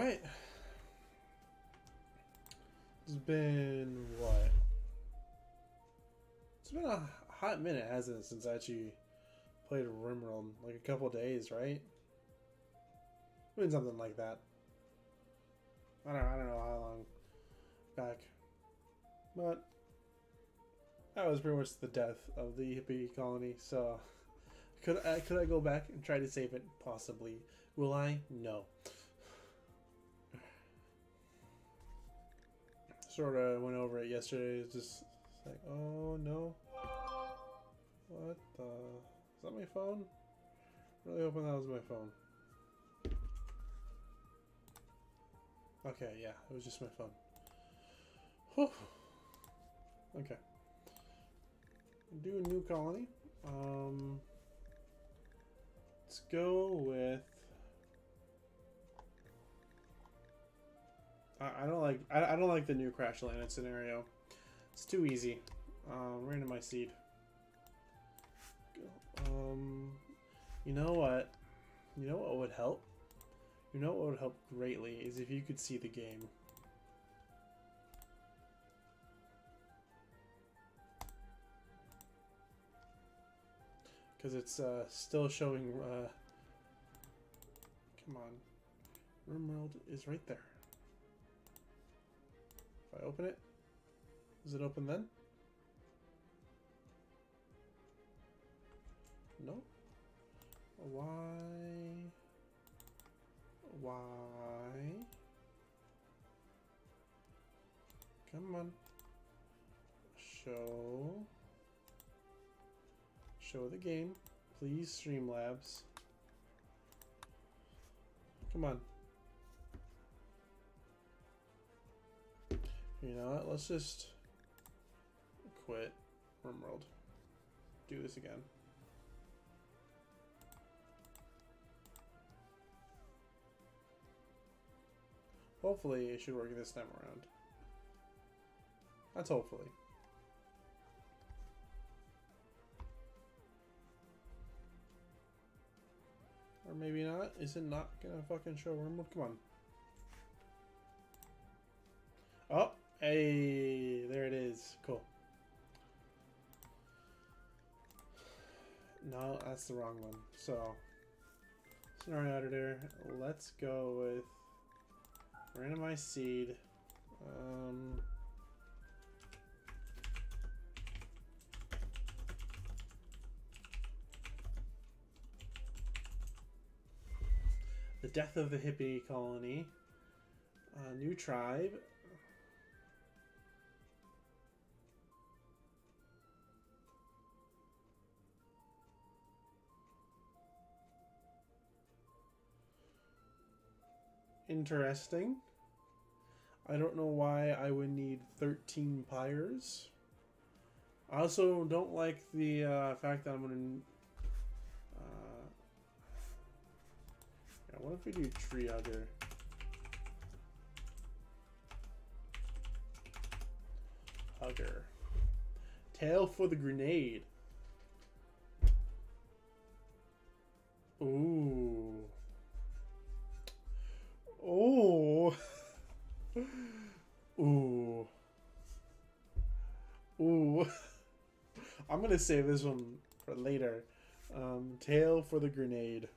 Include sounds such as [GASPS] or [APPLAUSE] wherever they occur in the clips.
All right. It's been what? It's been a hot minute, hasn't it, since I actually played RimWorld? Like a couple days, right? I mean, something like that. I don't, I don't know how long back, but that was pretty much the death of the hippie colony. So, could I could I go back and try to save it? Possibly. Will I? No. Sort of went over it yesterday. It's just it's like, oh no. What the? Is that my phone? Really hoping that was my phone. Okay, yeah, it was just my phone. Whew. Okay. Do a new colony. Um, let's go with. I, don't like I, I don't like the new crash landed scenario. It's too easy. Um, randomize seed. Um, you know what? You know what would help? You know what would help greatly is if you could see the game. Because it's uh, still showing... Uh, come on. RimWorld is right there. If I open it, does it open then? No. Why? Why? Come on. Show. Show the game. Please, Streamlabs. Come on. You know what? Let's just quit RimWorld. Do this again. Hopefully it should work this time around. That's hopefully. Or maybe not. Is it not gonna fucking show RimWorld? Come on. Hey, there it is. Cool. No, that's the wrong one. So, scenario editor. Let's go with randomized seed. Um, the death of the hippie colony. Uh, new tribe. Interesting. I don't know why I would need 13 pyres. I also don't like the uh, fact that I'm going to... Uh, yeah, what if we do tree other? Hugger. Tail for the grenade. Ooh. Oh. Ooh. Ooh. I'm gonna save this one for later. Um, tail for the grenade.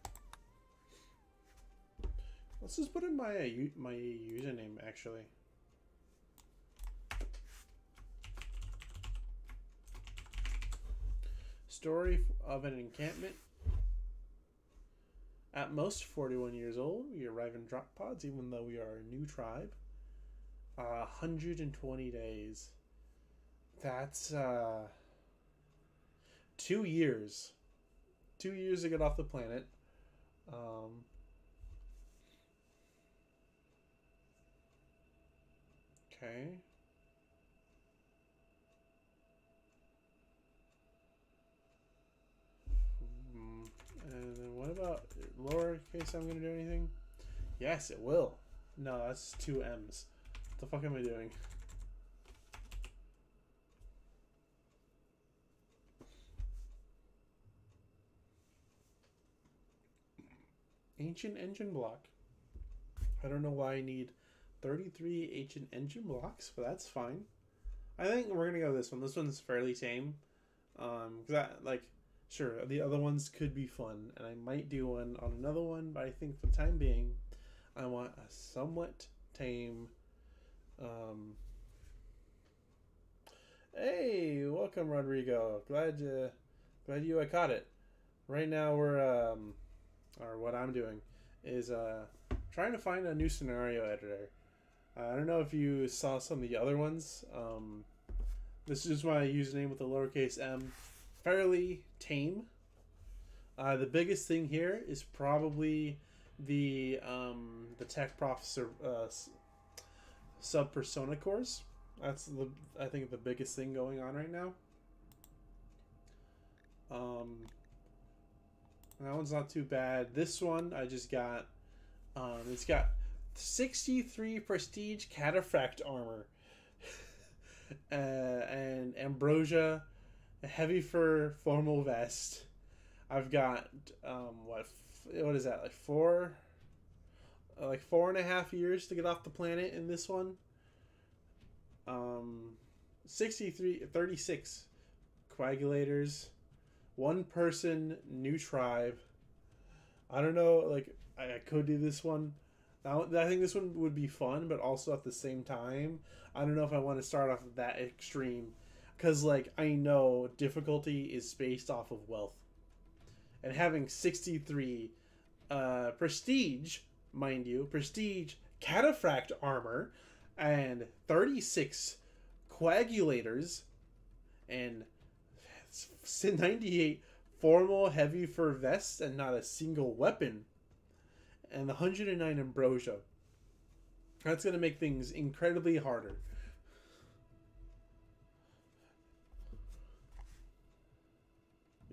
Let's just put in my uh, my username actually. Story of an encampment at most 41 years old, we arrive in drop pods, even though we are a new tribe. Uh, 120 days. That's uh, two years. Two years to get off the planet. Um, okay. And then what about lowercase I'm going to do anything? Yes, it will. No, that's two M's. What the fuck am I doing? Ancient engine block. I don't know why I need 33 ancient engine blocks, but that's fine. I think we're gonna go this one. This one's fairly tame. Um, cause I, like, sure, the other ones could be fun, and I might do one on another one, but I think for the time being, I want a somewhat tame. Um, hey, welcome, Rodrigo. Glad you, glad you I caught it. Right now, we're um, or what I'm doing is uh, trying to find a new scenario editor. Uh, I don't know if you saw some of the other ones. Um, this is my username with a lowercase m. Fairly tame. Uh, the biggest thing here is probably the um, the Tech Prof uh, sub persona cores. That's the I think the biggest thing going on right now. Um, that one's not too bad. This one I just got. Um, it's got 63 prestige cataphract armor [LAUGHS] uh, and ambrosia heavy fur formal vest. I've got um, what what is that like four like four and a half years to get off the planet in this one. Um 63 36 coagulators one person new tribe. I don't know like i, I could do this one. Now, I think this one would be fun, but also at the same time, I don't know if I want to start off that extreme, because like I know difficulty is based off of wealth, and having sixty three, uh, prestige, mind you, prestige cataphract armor, and thirty six coagulators, and [LAUGHS] ninety eight formal heavy fur vests, and not a single weapon and 109 ambrosia. That's going to make things incredibly harder.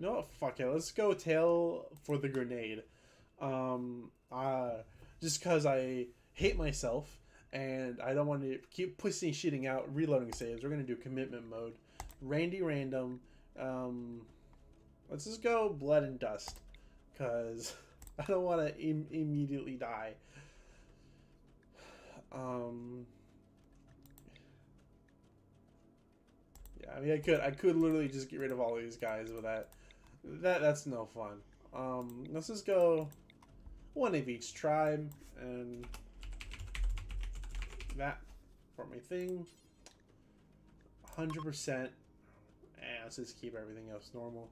What? Fuck it. Let's go tail for the grenade. Um, uh, just because I hate myself and I don't want to keep pushing shitting out reloading saves. We're going to do commitment mode. Randy random. Um, let's just go blood and dust. Because... [LAUGHS] I don't want to Im- immediately die. Um. Yeah, I mean, I could, I could literally just get rid of all these guys, with that, that, that's no fun. Um, let's just go one of each tribe, and that for my thing. 100%. And let's just keep everything else normal.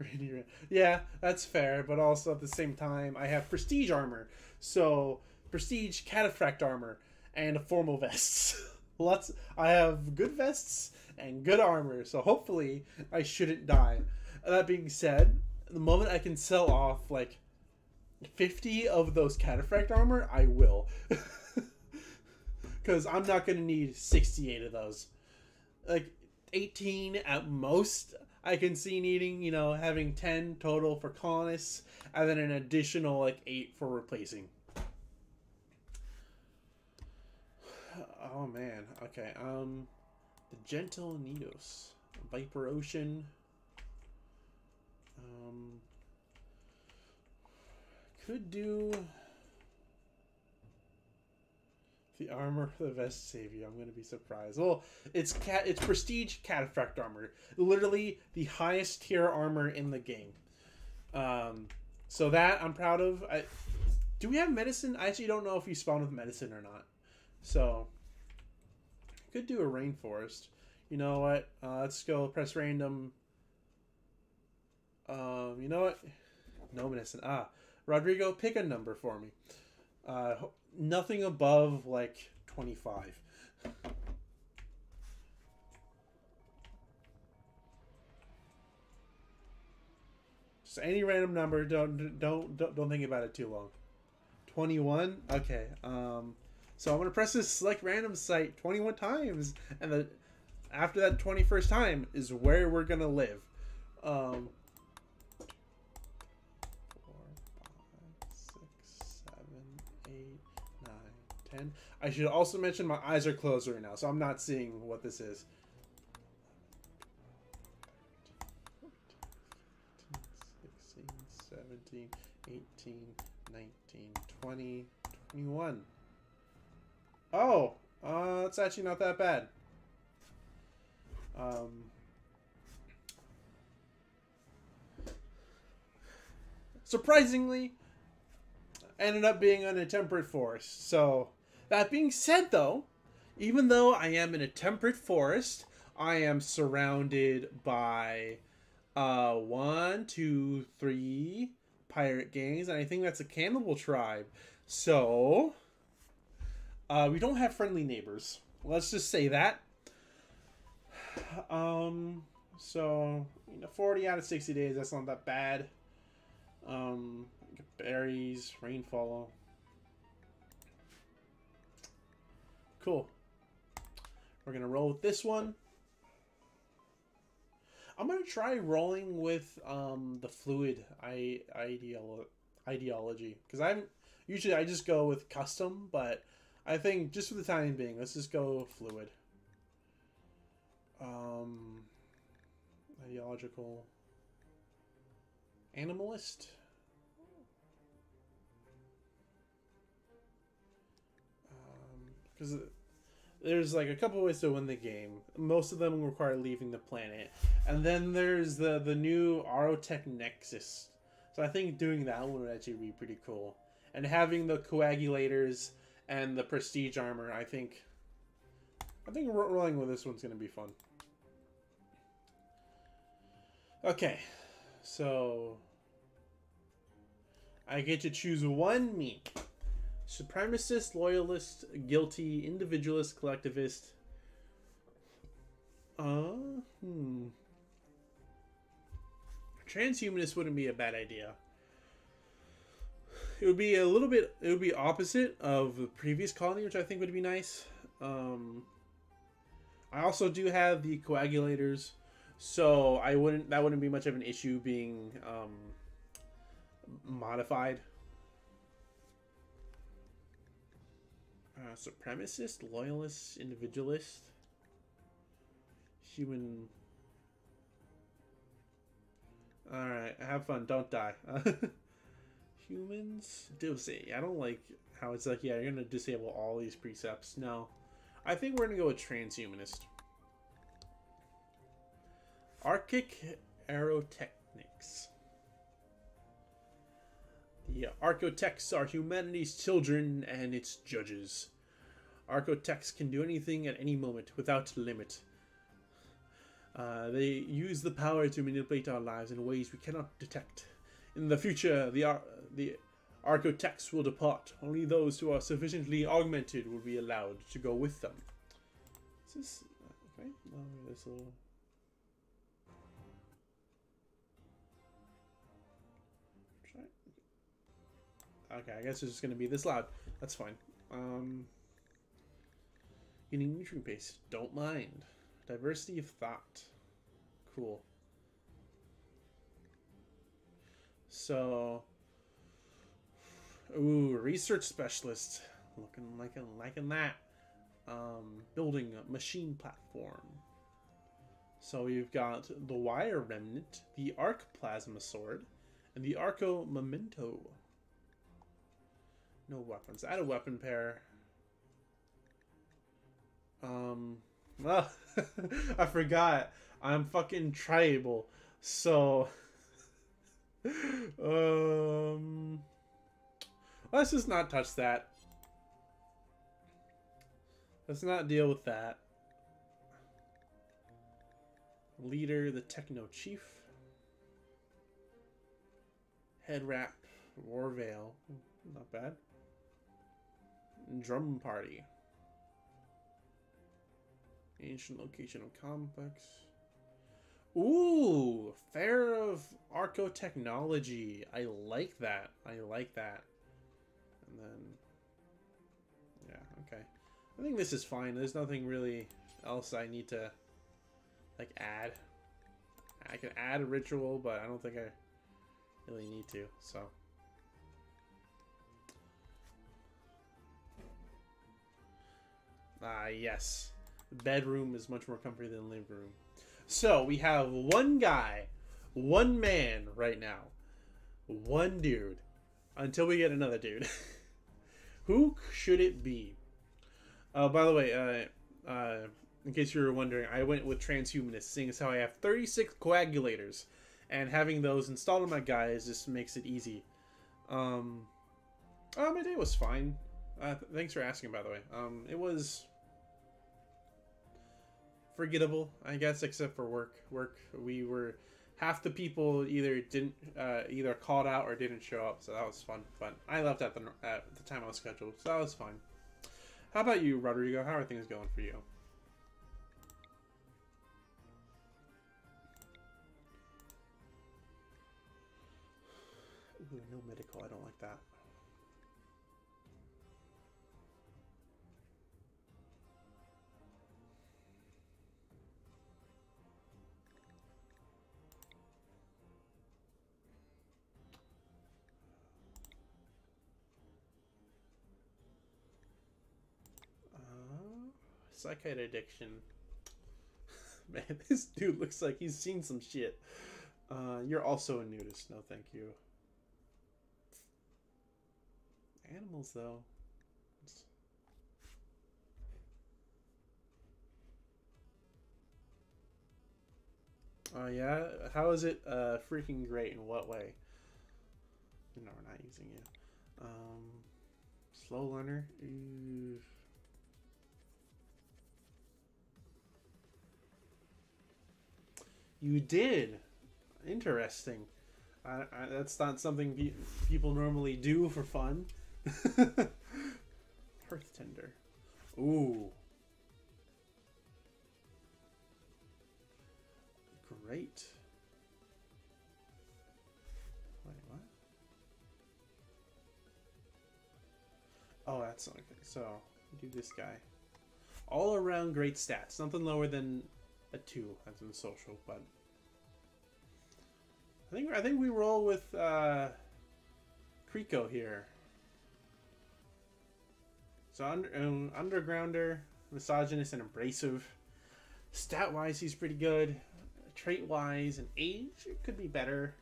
[LAUGHS] yeah, that's fair, but also at the same time, I have prestige armor. So, prestige cataphract armor and formal vests. [LAUGHS] Lots. I have good vests and good armor, so hopefully I shouldn't die. That being said, the moment I can sell off like 50 of those cataphract armor, I will. [LAUGHS] Because I'm not going to need 68 of those. Like, 18 at most I can see needing, you know, having 10 total for colonists and then an additional like 8 for replacing. Oh man. Okay. Um the Gentle Nidos, Viper Ocean. Um could do the armor the vest save you. I'm gonna be surprised. Well, it's cat. It's prestige cataphract armor. Literally the highest tier armor in the game. Um, so that I'm proud of. I, do we have medicine? I actually don't know if you spawn with medicine or not. So could do a rainforest. You know what? Uh, let's go press random. Um, you know what? No medicine. Ah, Rodrigo, pick a number for me. Uh, nothing above like 25. Just any random number. Don't don't don't, don't think about it too long. 21. Okay. Um. So I'm gonna press this select random site 21 times, and the after that 21st time is where we're gonna live. Um. 10. I should also mention my eyes are closed right now, so I'm not seeing what this is. 17, 18, 19, 20, 21. Oh, uh, it's actually not that bad. Um, surprisingly, ended up being on a temperate forest. So, that being said, though, even though I am in a temperate forest, I am surrounded by uh, one, two, three pirate gangs, and I think that's a cannibal tribe. So, uh, we don't have friendly neighbors. Let's just say that. Um, so, you know, 40 out of 60 days, that's not that bad. Um, berries, rainfall. Cool. We're going to roll with this one. I'm gonna try rolling with um, the fluid ideolo- ideology because I'm usually I just go with custom, but I think just for the time being, let's just go fluid. Um, ideological animalist. Because. Um, there's like a couple ways to win the game. Most of them require leaving the planet, and then there's the the new Archonexus. So I think doing that one would actually be pretty cool, and having the coagulators and the prestige armor. I think, I think rolling with this one's gonna be fun. Okay, so I get to choose one meat supremacist, loyalist, guilty, individualist, collectivist. Uh, hmm. Transhumanist wouldn't be a bad idea. It would be a little bit. It would be opposite of the previous colony, which I think would be nice. Um, I also do have the coagulators, so I wouldn't. That wouldn't be much of an issue being um, modified. Uh, supremacist, loyalist, individualist, human. Alright, have fun, don't die. [LAUGHS] Humans? Do see. I don't like how it's like, yeah, you're gonna disable all these precepts. No. I think we're gonna go with transhumanist. Archic Aerotechnics. The Archotechs are humanity's children and its judges. Archotechs can do anything at any moment without limit. Uh, they use the power to manipulate our lives in ways we cannot detect. In the future, the Ar the Archotechs will depart. Only those who are sufficiently augmented will be allowed to go with them. Is this okay? Oh, this little. Okay, I guess it's just gonna be this loud. That's fine. Um. Getting nutrient base. Don't mind. Diversity of thought. Cool. So, ooh, research specialist. Looking like liking that. Um, building a machine platform. So we've got the wire remnant, the arc plasma sword, and the arco memento. No weapons. Add a weapon pair. Um, [LAUGHS] well, I forgot. I'm fucking tribal. So, [LAUGHS] um, let's just not touch that. Let's not deal with that. Leader, the Techno Chief. Head Wrap, War Veil. Not bad. Drum Party. Ancient location of complex. Ooh, Fair of Arco Technology. I like that. I like that. And then, yeah, okay. I think this is fine. There's nothing really else I need to, like, add. I can add a ritual, but I don't think I really need to, so. Ah, yes bedroom is much more comfy than living room. So we have one guy, one man right now, one dude until we get another dude. [LAUGHS] Who should it be? Oh, by the way, uh, uh, in case you were wondering, I went with transhumanist, seeing as how I have 36 coagulators, and having those installed on my guys just makes it easy. Um, oh, my day was fine. Uh, th- thanks for asking, by the way. Um, it was forgettable, I guess, except for work. Work, we were half the people either didn't uh, either called out or didn't show up, so that was fun. But I left at the at the time I was scheduled, so that was fine. How about you, Rodrigo? How are things going for you? Psychite addiction. [LAUGHS] Man, this dude looks like he's seen some shit. Uh, you're also a nudist. No, thank you. Animals, though. It's... Oh, yeah? How is it uh, freaking great? In what way? No, we're not using it. Um, slow learner. Ooh. You did. Interesting. I, I, that's not something pe people normally do for fun. [LAUGHS] Hearth tender. Ooh. Great. Wait, what? Oh, that's okay. So, do this guy. All around great stats. Nothing lower than a two as in the social, but I think I think we roll with uh, Kriko here. So under, um, undergrounder, misogynist, and abrasive. Stat wise, he's pretty good. Trait wise and age, it could be better.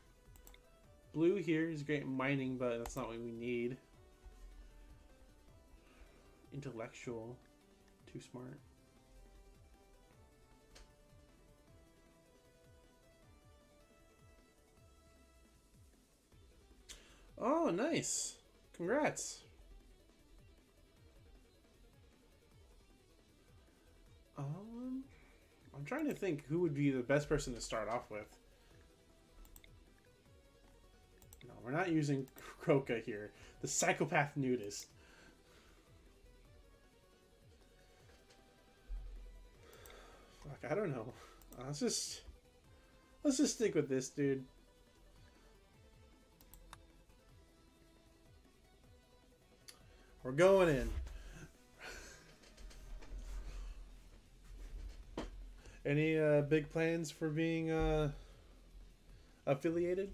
Blue here is great mining, but that's not what we need. Intellectual, too smart. Oh, nice. Congrats. Um, I'm trying to think who would be the best person to start off with. No, we're not using [LAUGHS] Kroka here. The psychopath nudist. Fuck, I don't know. Let's just let's just stick with this dude. We're going in. Any uh, big plans for being uh, affiliated?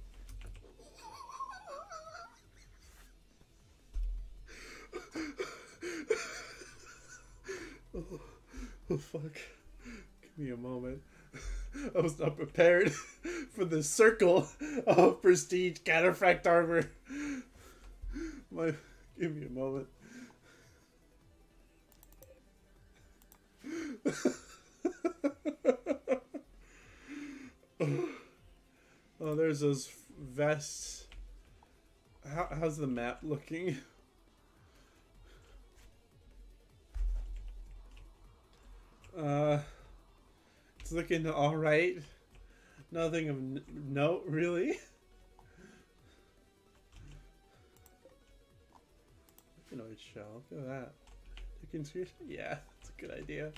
oh, oh, fuck. Give me a moment. I was not prepared for the circle of prestige cataphract armor. My, give me a moment. [LAUGHS] oh, there's those vests. How, how's the map looking? Uh, it's looking all right. Nothing of note, really. [LAUGHS] Humanoid shell. Look at that. You can see. Yeah, good idea.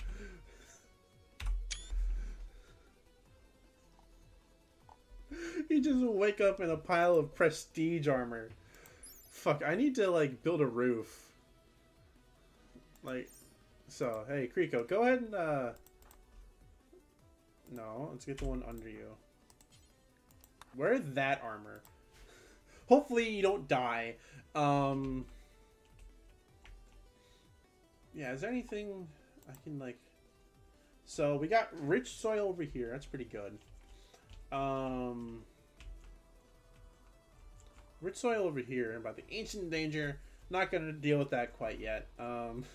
[LAUGHS] you just wake up in a pile of prestige armor. Fuck, I need to, like, build a roof. Like, so, hey, Kriko, go ahead and, uh... No, let's get the one under you. Wear that armor. Hopefully you don't die. Um... Yeah, is there anything I can, like... So, we got rich soil over here. That's pretty good. Um... rich soil over here about the ancient danger. Not gonna deal with that quite yet. Um,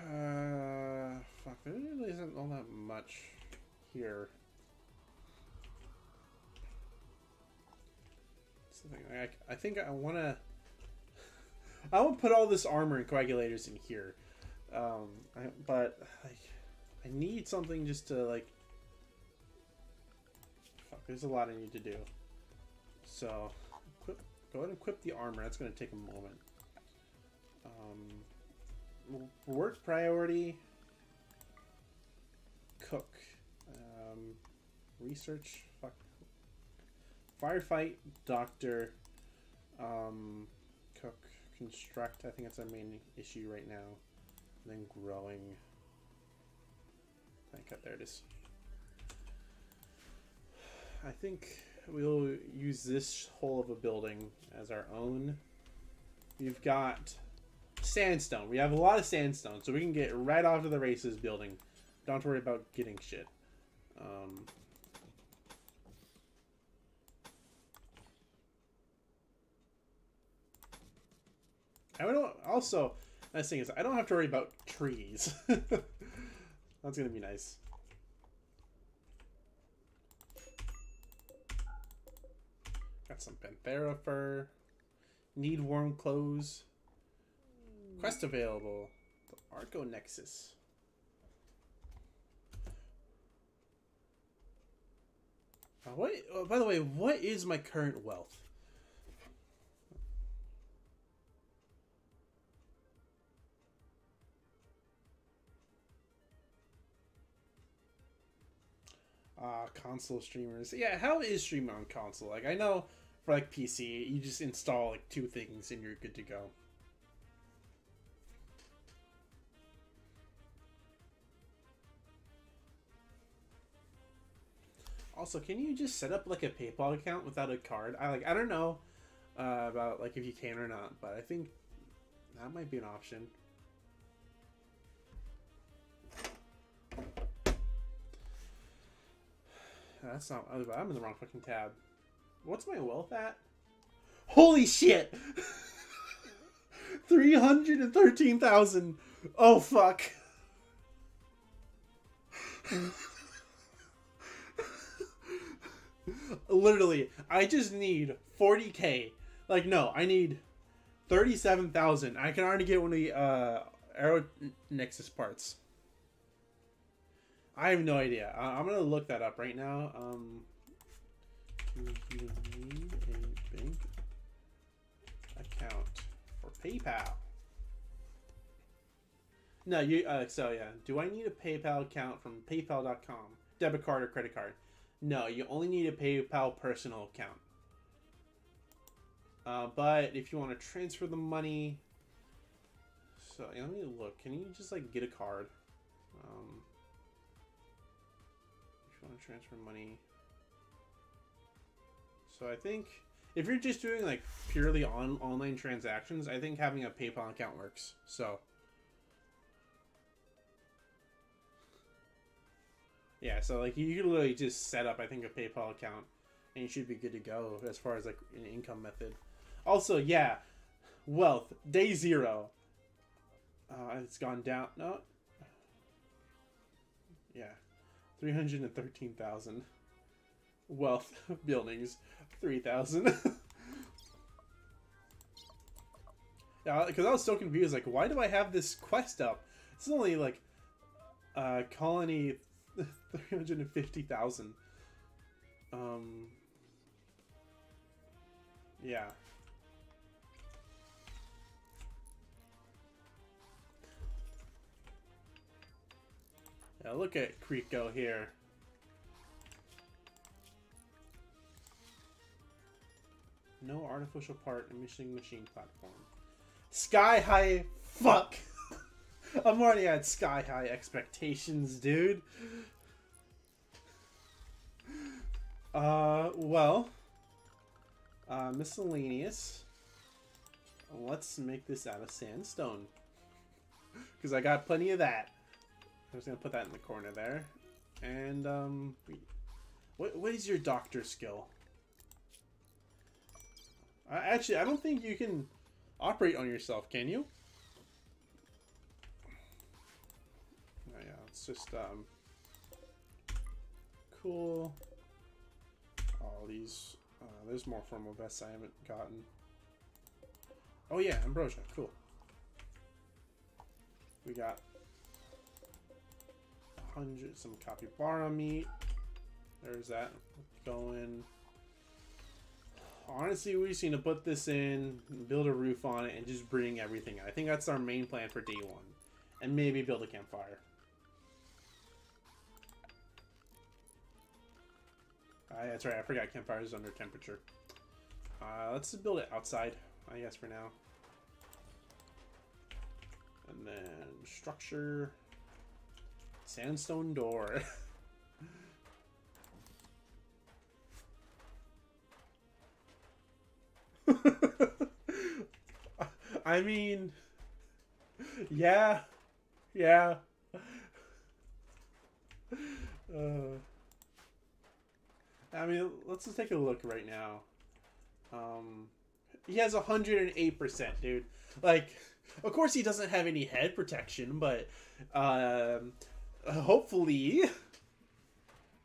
[SIGHS] uh, fuck, there really isn't all that much here. Something I, I think I want to. I will put all this armor and coagulators in here, um, I, but like, I need something just to like. Fuck, there's a lot I need to do. So, equip, go ahead and equip the armor. That's going to take a moment. Um, work priority. Cook. Um, research. Fuck. Firefight. Doctor. Um, cook. Construct. I think that's our main issue right now. And then growing. I cut. There it is. I think we'll use this whole of a building as our own. We've got sandstone. We have a lot of sandstone, so we can get right off to the races building. Don't worry about getting shit. Um, I don't also nice thing is I don't have to worry about trees. [LAUGHS] That's gonna be nice. Got some Panthera fur. Need warm clothes. Quest available. The Archonexus. Uh, what? Oh, by the way, what is my current wealth? Uh, console streamers. Yeah, how is streaming on console? Like, I know for like PC, you just install like two things and you're good to go. Also, can you just set up like a PayPal account without a card? I like I don't know uh, about like if you can or not, but I think that might be an option. That's not. I'm in the wrong fucking tab. What's my wealth at? Holy shit! [LAUGHS] 313,000. Oh fuck. [LAUGHS] Literally, I just need 40k. Like, no, I need 37,000. I can already get one of the uh, Aero Nexus parts. I have no idea. I'm going to look that up right now. Um, do you need a bank account for PayPal? No, you. Uh, so yeah, do I need a PayPal account from PayPal.com, debit card or credit card? No, you only need a PayPal personal account. Uh, but if you want to transfer the money, so yeah, let me look. Can you just like get a card? Um, transfer money. So I think if you're just doing like purely on online transactions, I think having a PayPal account works. So Yeah, so like you can literally just set up, I think, a PayPal account, and you should be good to go as far as like an income method. Also, yeah, wealth day zero. Uh, it's gone down. No. Yeah, three hundred and thirteen thousand. Wealth buildings, three thousand. [LAUGHS] yeah, because I was so confused. Like, why do I have this quest up? It's only like uh, colony [LAUGHS] 350,000. Um, yeah. Yeah, look at Creeko here. No artificial part emission machine platform. Sky high fuck. [LAUGHS] I'm already at sky high expectations, dude. Uh, well, uh, miscellaneous. Let's make this out of sandstone. Because I got plenty of that. I'm just to put that in the corner there. And, um, what, what is your doctor skill? I, actually, I don't think you can operate on yourself, can you? Oh, yeah, it's just, um, cool. All these, uh, there's more formal vests I haven't gotten. Oh yeah, ambrosia, cool. We got hundred, some capybara meat. There's that going. Honestly, we just need to put this in, build a roof on it, and just bring everything. I think that's our main plan for day one. And maybe build a campfire. Uh, that's right, I forgot campfire is under temperature. Uh, let's build it outside, I guess, for now. And then structure, sandstone door. [LAUGHS] I mean, yeah, yeah. Uh, I mean, let's just take a look right now. Um, he has 108%, dude. Like, of course he doesn't have any head protection, but um, hopefully...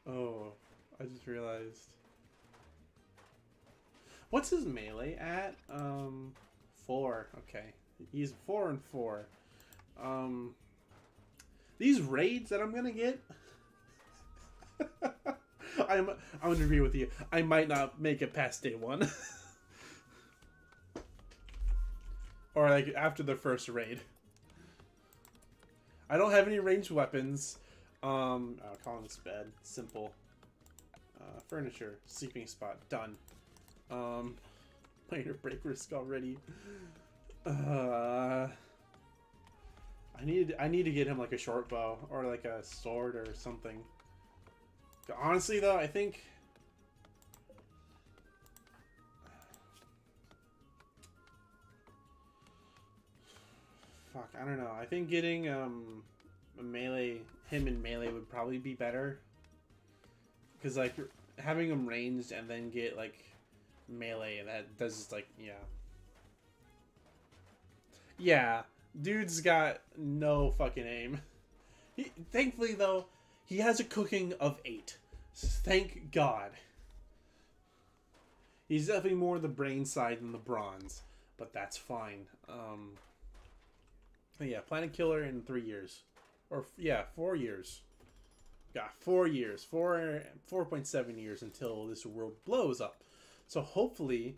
Oh, I just realized. What's his melee at? Um, four. Okay, he's four and four. Um, these raids that I'm gonna get. [LAUGHS] I'm I'm gonna agree with you. I might not make it past day one. [LAUGHS] or like after the first raid. I don't have any ranged weapons. Um, oh, Colin's bed, simple. Uh, furniture, sleeping spot, done. Um, [LAUGHS] minor break risk already. Uh, I need I need to get him like a short bow or like a sword or something. Honestly, though, I think fuck, I don't know. I think getting um melee him in melee would probably be better. Cause like having him ranged and then get like melee that does just, like yeah. Yeah, dude's got no fucking aim. He, thankfully though, he has a cooking of eight. Thank God. He's definitely more the brain side than the bronze, but that's fine. Um, yeah, Planet Killer in three years, or yeah, four years. Yeah, four years, four four point seven years until this world blows up. So hopefully,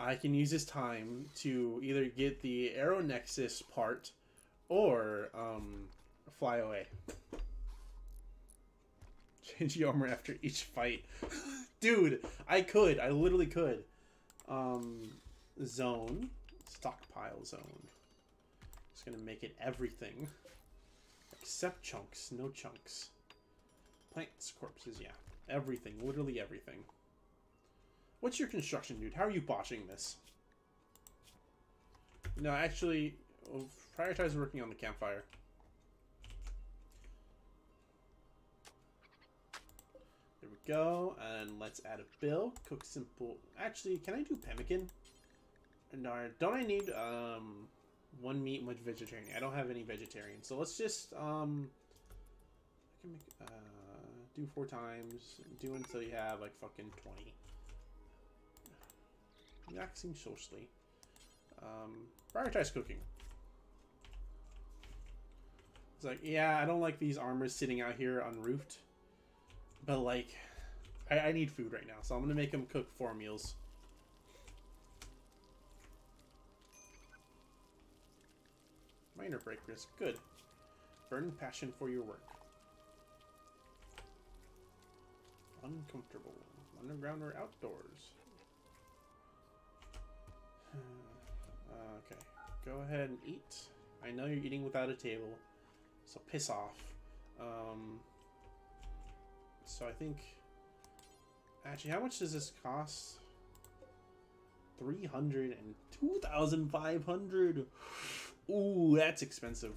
I can use this time to either get the Archonexus part, or um, fly away. [LAUGHS] Change the armor after each fight. [LAUGHS] Dude, I could. I literally could. Um, zone. Stockpile zone. Gonna make it everything. Except chunks. No chunks. Plants, corpses, yeah. Everything. Literally everything. What's your construction, dude? How are you botching this? No, actually, we'll prioritize working on the campfire. There we go. And let's add a bill. Cook simple. Actually, can I do pemmican? No, don't I need um one meat, one vegetarian? I don't have any vegetarian, so let's just um. I can make uh do four times. Do until you have like fucking twenty. Relaxing socially. Um, prioritize cooking. It's like, yeah, I don't like these armors sitting out here unroofed. But, like, I, I need food right now, so I'm to make them cook four meals. Minor break risk. Good. Burn passion for your work. Uncomfortable. Underground or outdoors? Uh, [SIGHS] okay. Go ahead and eat. I know you're eating without a table, so piss off. Um, so I think... Actually, how much does this cost? 300 and 2,500. [SIGHS] [SIGHS] Ooh, that's expensive.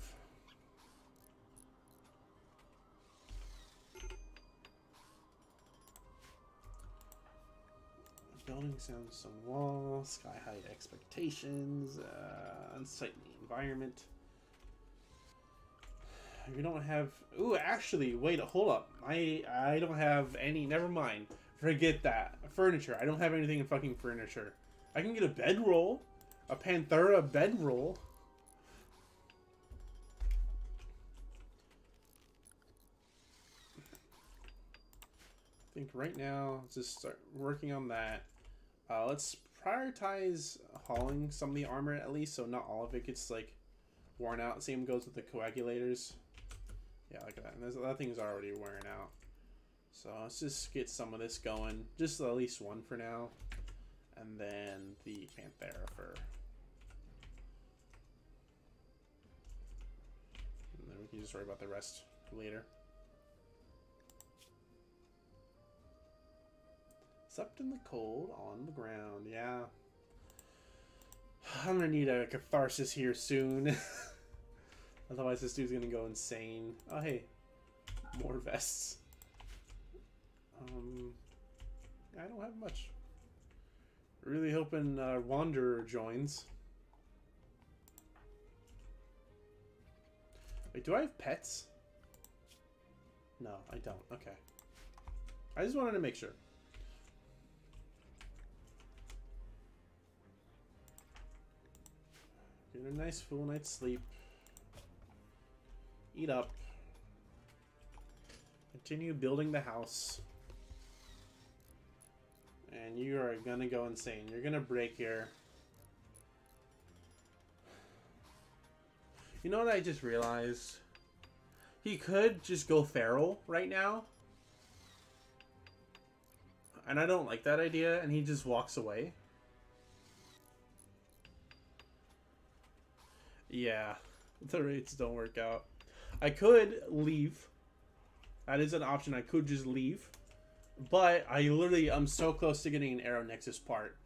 building sounds, some wall, sky high expectations, uh, unsightly environment. We don't have. Ooh, actually, wait, hold up. I I don't have any. Never mind. Forget that. Furniture. I don't have anything in fucking furniture. I can get a bedroll, a Panthera bedroll. I think right now, just start working on that. Uh, let's prioritize hauling some of the armor at least, so not all of it gets like worn out. Same goes with the coagulators. Yeah, at that. And that thing's already wearing out. So let's just get some of this going. Just at least one for now. And then the Panthera for... And then we can just worry about the rest later. Slept in the cold on the ground. Yeah. I'm gonna need a catharsis here soon. [LAUGHS] Otherwise this dude's gonna go insane. Oh hey. More vests. Um I don't have much. Really hoping uh, Wanderer joins. Wait, do I have pets? No, I don't. Okay. I just wanted to make sure. Get a nice full night's sleep. Eat up. Continue building the house. And you are gonna go insane. You're gonna break here. You know what I just realized? He could just go feral right now. And I don't like that idea, and he just walks away. Yeah, the rates don't work out. I could leave. That is an option. I could just leave. But I literally, I'm so close to getting an Archonexus part.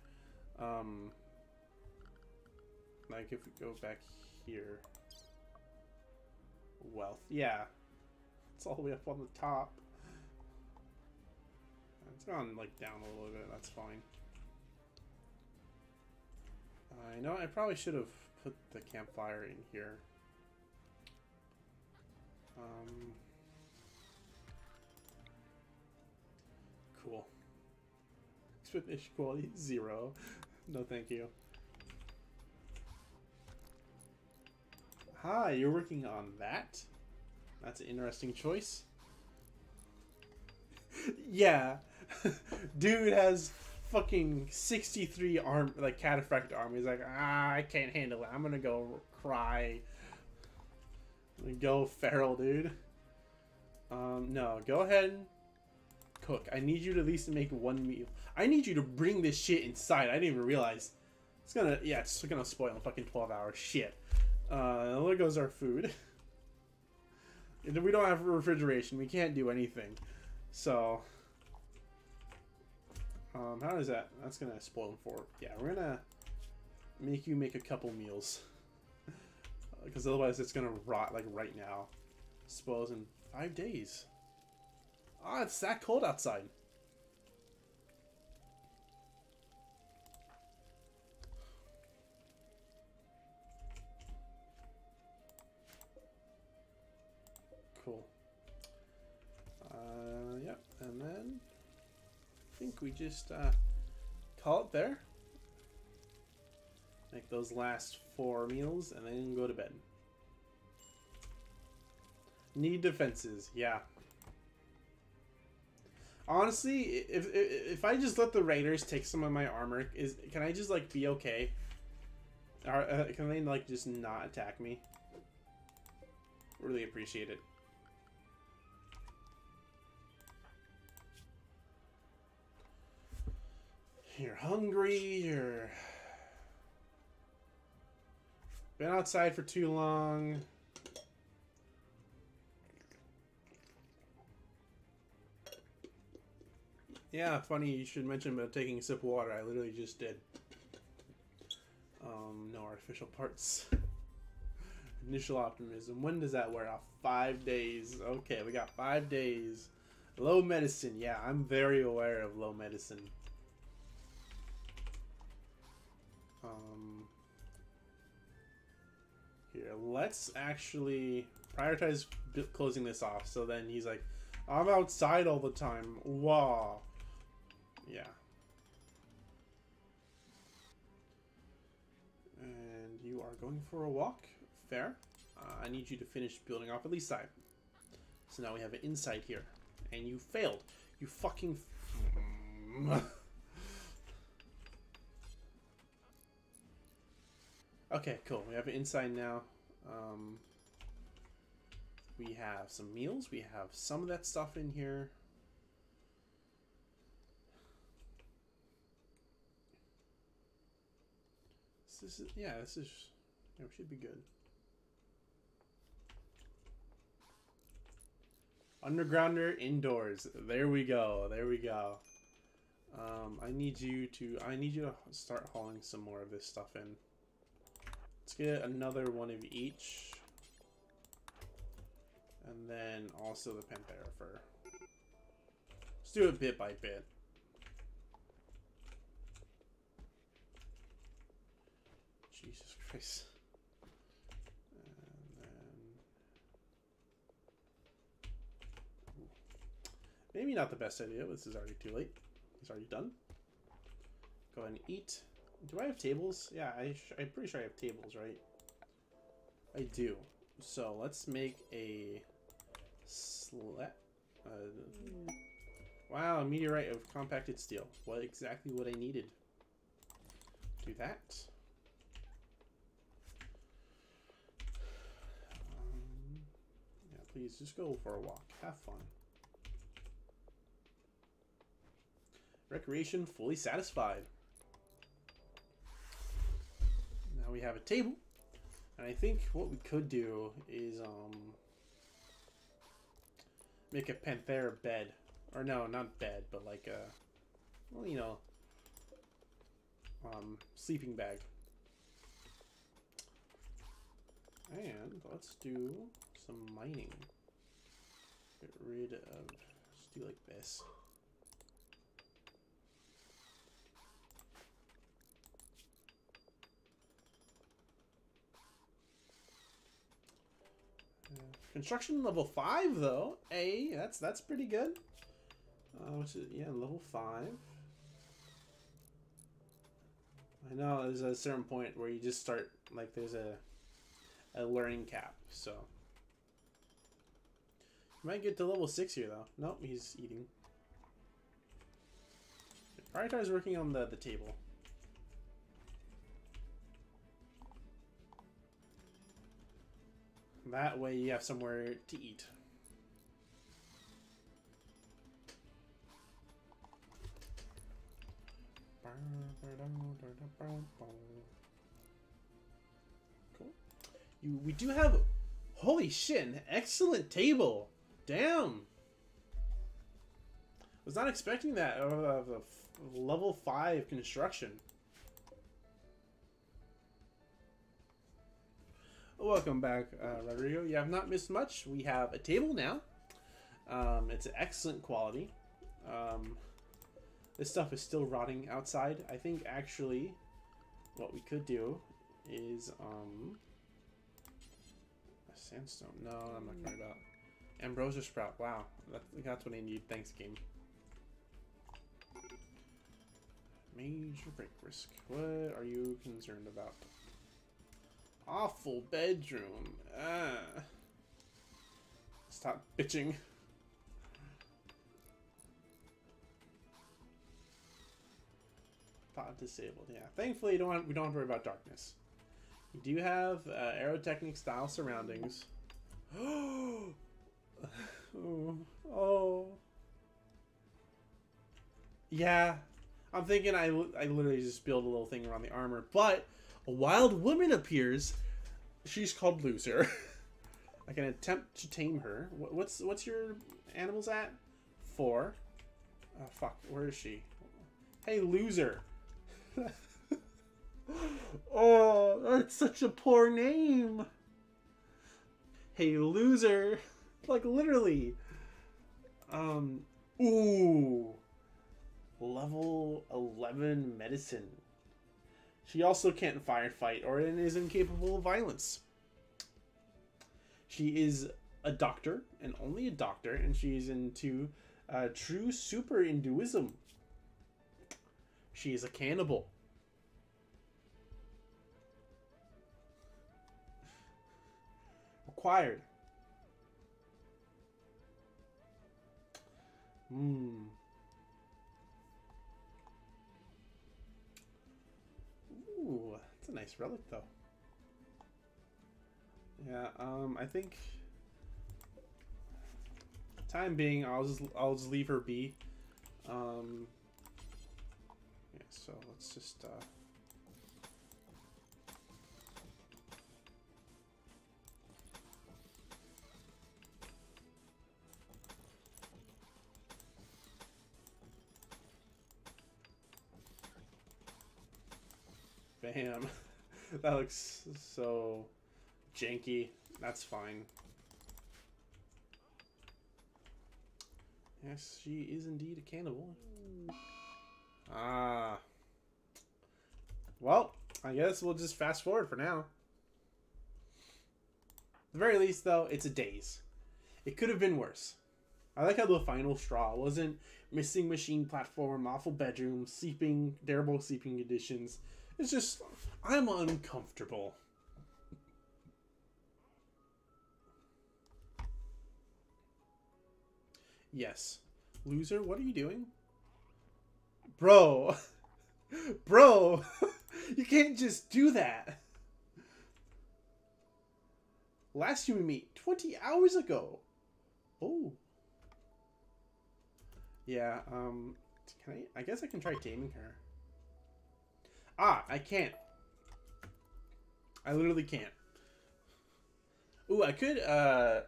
Um, like if we go back here. Wealth. Yeah. It's all the way up on the top. It's gone like down a little bit. That's fine. I know I probably should have put the campfire in here. Um, cool. Expedition quality zero. [LAUGHS] No, thank you. Hi, you're working on that? That's an interesting choice. [LAUGHS] yeah. [LAUGHS] Dude has fucking 63 arm, like cataphract arm. He's like, ah, I can't handle it. I'm gonna go cry. Go feral, dude. Um, no, go ahead cook. I need you to at least make one meal. I need you to bring this shit inside. I didn't even realize. It's gonna, yeah, it's gonna spoil in fucking 12 hours. Shit. Uh, there goes our food. [LAUGHS] And we don't have refrigeration. We can't do anything. So, um, how is that? That's gonna spoil them for. Yeah, we're gonna make you make a couple meals. [LAUGHS] Because otherwise it's gonna rot like right now. Spoils in five days. Ah, it's that cold outside. Cool. Uh, yep, and then think we just uh, call it there. Make those last four meals and then go to bed. Need defenses, yeah. Honestly, if, if if I just let the raiders take some of my armor, is can I just like be okay? Or uh, can they like just not attack me? Really appreciate it. You're hungry, you're... Been outside for too long. Yeah, funny you should mention about taking a sip of water. I literally just did. Um, no artificial parts. [LAUGHS] Initial optimism. When does that wear off? Five days. Okay, we got five days. Low medicine. Yeah, I'm very aware of low medicine. Um, here, let's actually prioritize closing this off. So then he's like, I'm outside all the time. Wow. Yeah. And you are going for a walk. Fair. Uh, I need you to finish building off at least side. So now we have an inside here. And you failed. You fucking... [LAUGHS] [LAUGHS] okay, cool. We have inside now. Um, we have some meals. We have some of that stuff in here. This is, yeah, this is, yeah, should be good. Undergrounder indoors. There we go. There we go. Um, I need you to, I need you to start hauling some more of this stuff in. Let's get another one of each. And then also the Panthera fur. Let's do it bit by bit. Jesus Christ. Then... Maybe not the best idea, this is already too late. It's already done. Go ahead and eat. Do I have tables? Yeah, I I'm pretty sure I have tables, right? I do. So let's make a slat. Uh, wow, a meteorite of compacted steel. What exactly what I needed? Do that. Um, yeah, please just go for a walk. Have fun. Recreation fully satisfied. Now we have a table. And I think what we could do is um make a Panthera bed. Or no, not bed, but like a, well, you know, um, sleeping bag. And let's do some mining. Get rid of, let's do like this. Construction level 5, though. A, that's that's pretty good. Uh, which is, yeah, level 5. I know there's a certain point where you just start, like, there's a, a learning cap, so. You might get to level 6 here, though. Nope, he's eating. is working on the, the table. That way you have somewhere to eat. Cool. You, we do have, holy shit, an excellent table. Damn. Was not expecting that of a level 5 construction. Welcome back, uh, Rodrigo. You have not missed much. We have a table now. Um, it's excellent quality. Um, this stuff is still rotting outside. I think actually what we could do is um, a sandstone. No, I'm not talking about ambrosia sprout. Wow, that, that's what I need. Thanks, game. Major break risk. What are you concerned about? Awful bedroom. Ah. Stop bitching. Pot disabled. Yeah. Thankfully, don't want, we don't have to worry about darkness. We do have uh, aerotechnic style surroundings. [GASPS] oh. oh. Yeah. I'm thinking I, I literally just build a little thing around the armor, but a wild woman appears. She's called Loser. [LAUGHS] I can attempt to tame her. What's what's your animals at? Four. Oh, fuck. Where is she? Hey, Loser. [LAUGHS] oh, that's such a poor name. Hey, Loser. Like, literally. Um, ooh. Level 11 medicine. She also can't firefight or is incapable of violence. She is a doctor and only a doctor, and she's into uh, true super Hinduism. She is a cannibal. Required. Hmm. That's a nice relic, though. Yeah, um, I think time being, I'll just I'll just leave her be. Um, yeah, so let's just uh, Bam. [LAUGHS] that looks so janky. That's fine. Yes, she is indeed a cannibal. Ah. Well, I guess we'll just fast forward for now. At the very least, though, it's a daze. It could have been worse. I like how the final straw wasn't missing machine platform, awful bedroom, sleeping, terrible sleeping conditions. It's just, I'm uncomfortable. Yes. Loser, what are you doing? Bro. [LAUGHS] Bro. [LAUGHS] you can't just do that. Last human meet, 20 hours ago. Oh. Yeah, um, can I, I guess I can try taming her. Ah, I can't. I literally can't. Ooh, I could, uh,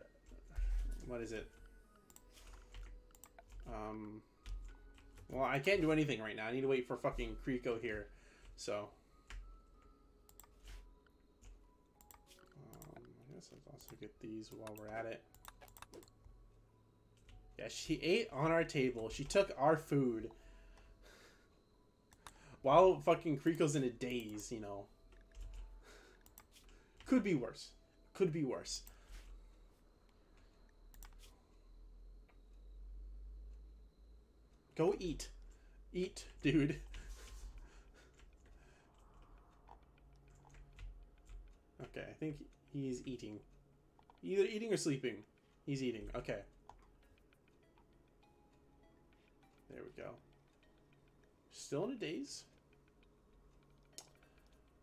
what is it? Um, well, I can't do anything right now. I need to wait for fucking Kriko here. So. Um, I guess let's also get these while we're at it. Yeah, she ate on our table. She took our food. While fucking Kriko's in a daze, you know. Could be worse. Could be worse. Go eat. Eat, dude. Okay, I think he's eating. Either eating or sleeping. He's eating. Okay. There we go. Still in a daze.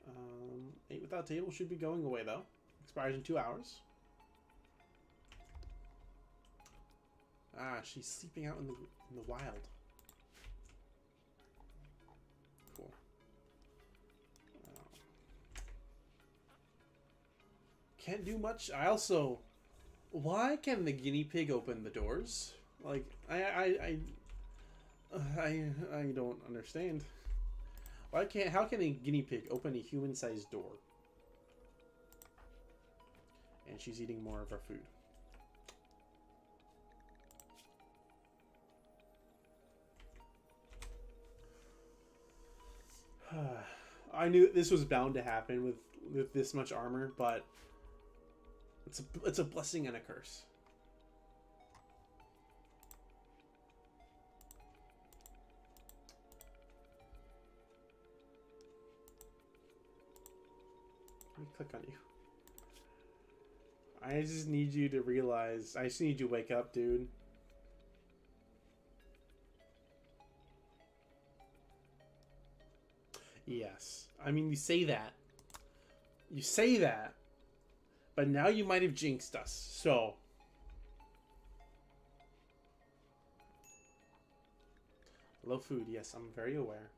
Um, eight without table should be going away though. Expires in two hours. Ah, she's sleeping out in the in the wild. Cool. Um, can't do much. I also, why can the guinea pig open the doors? Like I I I I I don't understand. Why can't how can a guinea pig open a human-sized door? And she's eating more of our food. [SIGHS] I knew this was bound to happen with with this much armor, but it's a it's a blessing and a curse. Click on you. I just need you to realize. I just need you to wake up, dude. Yes. I mean, you say that. You say that. But now you might have jinxed us. So. Low food. Yes, I'm very aware.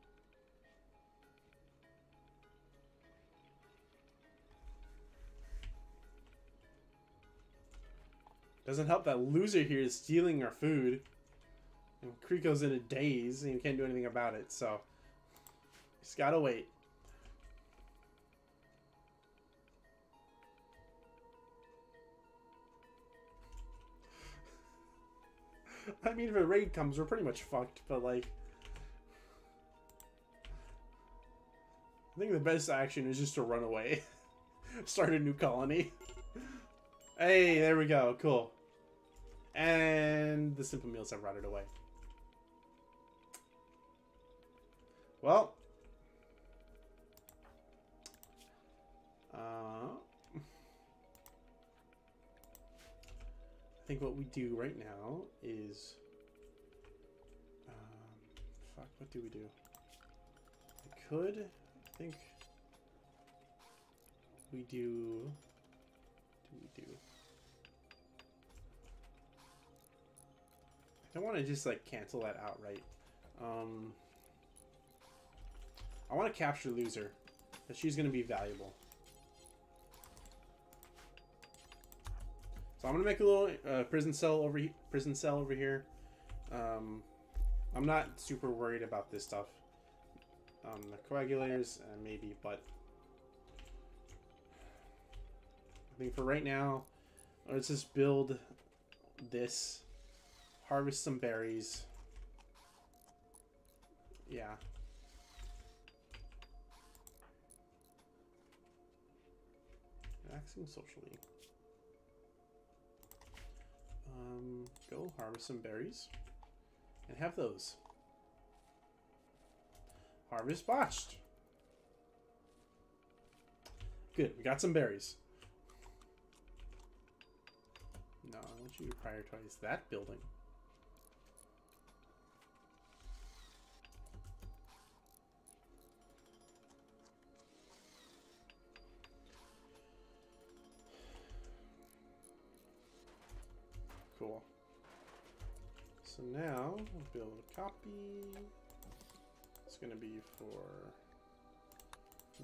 Doesn't help that loser here is stealing our food. And Kriko's in a daze and can't do anything about it, so... He's gotta wait. [LAUGHS] I mean, if a raid comes, we're pretty much fucked, but like... I think the best action is just to run away. [LAUGHS] Start a new colony. [LAUGHS] hey, there we go. Cool. And the simple meals have rotted away. Well. Uh, I think what we do right now is... Um, fuck, what do we do? I could, I think... We do... do we do? I want to just, like, cancel that outright. Um... I want to capture Loser. Because she's going to be valuable. So I'm going to make a little uh, prison cell over prison cell over here. Um, I'm not super worried about this stuff. Um, the coagulators, uh, maybe, but I think for right now, let's just build this, harvest some berries. Yeah, Relaxing socially. Um, go harvest some berries. And have those. Harvest botched. Good, we got some berries. No, I want you to prioritize that building. Cool. So now, we'll build a copy. It's going to be for...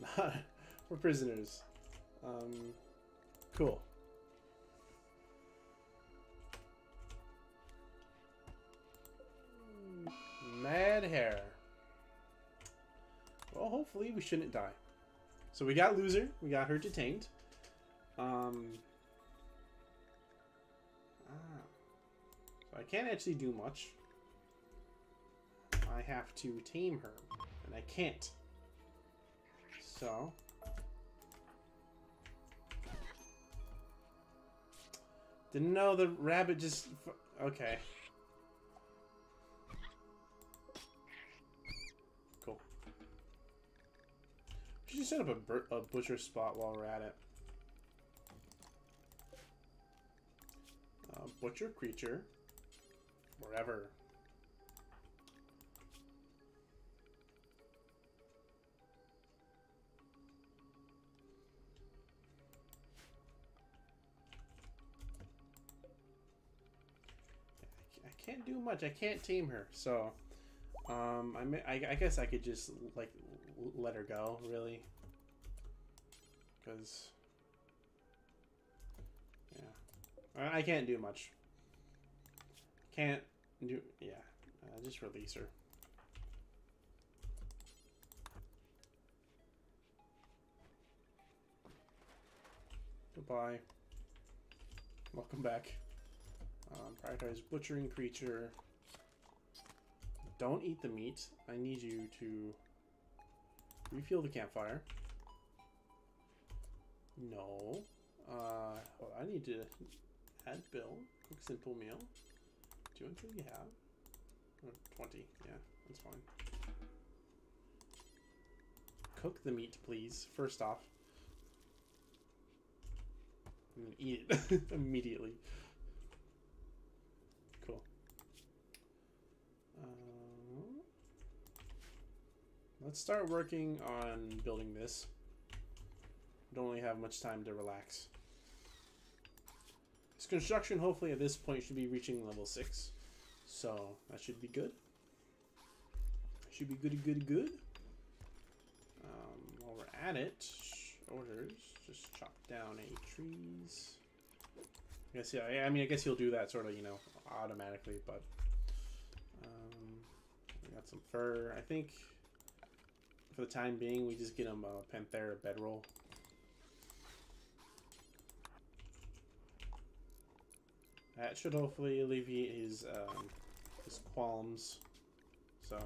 Not [LAUGHS] for prisoners. Um, cool. Mad hair. Well, hopefully we shouldn't die. So we got loser. We got her detained. Um, I can't actually do much. I have to tame her, and I can't. So... Didn't know the rabbit just... Okay. Cool. We should set up a, a butcher spot while we're at it. Uh, butcher creature. Forever. I can't do much. I can't tame her, so um, I, may, I, I guess I could just like let her go, really, because yeah, I can't do much. Can't yeah, uh, just release her. Goodbye. Welcome back. Um, prioritize butchering creature. Don't eat the meat. I need you to refuel the campfire. No. Uh, well, I need to add Bill. Cook simple meal. Until you have. Oh, 20, yeah, that's fine. Cook the meat, please, first off. And eat it [LAUGHS] immediately. Cool. Uh, let's start working on building this. Don't really have much time to relax. This construction, hopefully, at this point, should be reaching level 6. So, that should be good. Should be good, good, good. Um, while we're at it, orders, just chop down any trees. I guess, yeah, I mean, I guess he'll do that sort of, you know, automatically, but... Um, we got some fur. I think, for the time being, we just get him a Panthera bedroll. That should hopefully alleviate his, um, his qualms. So.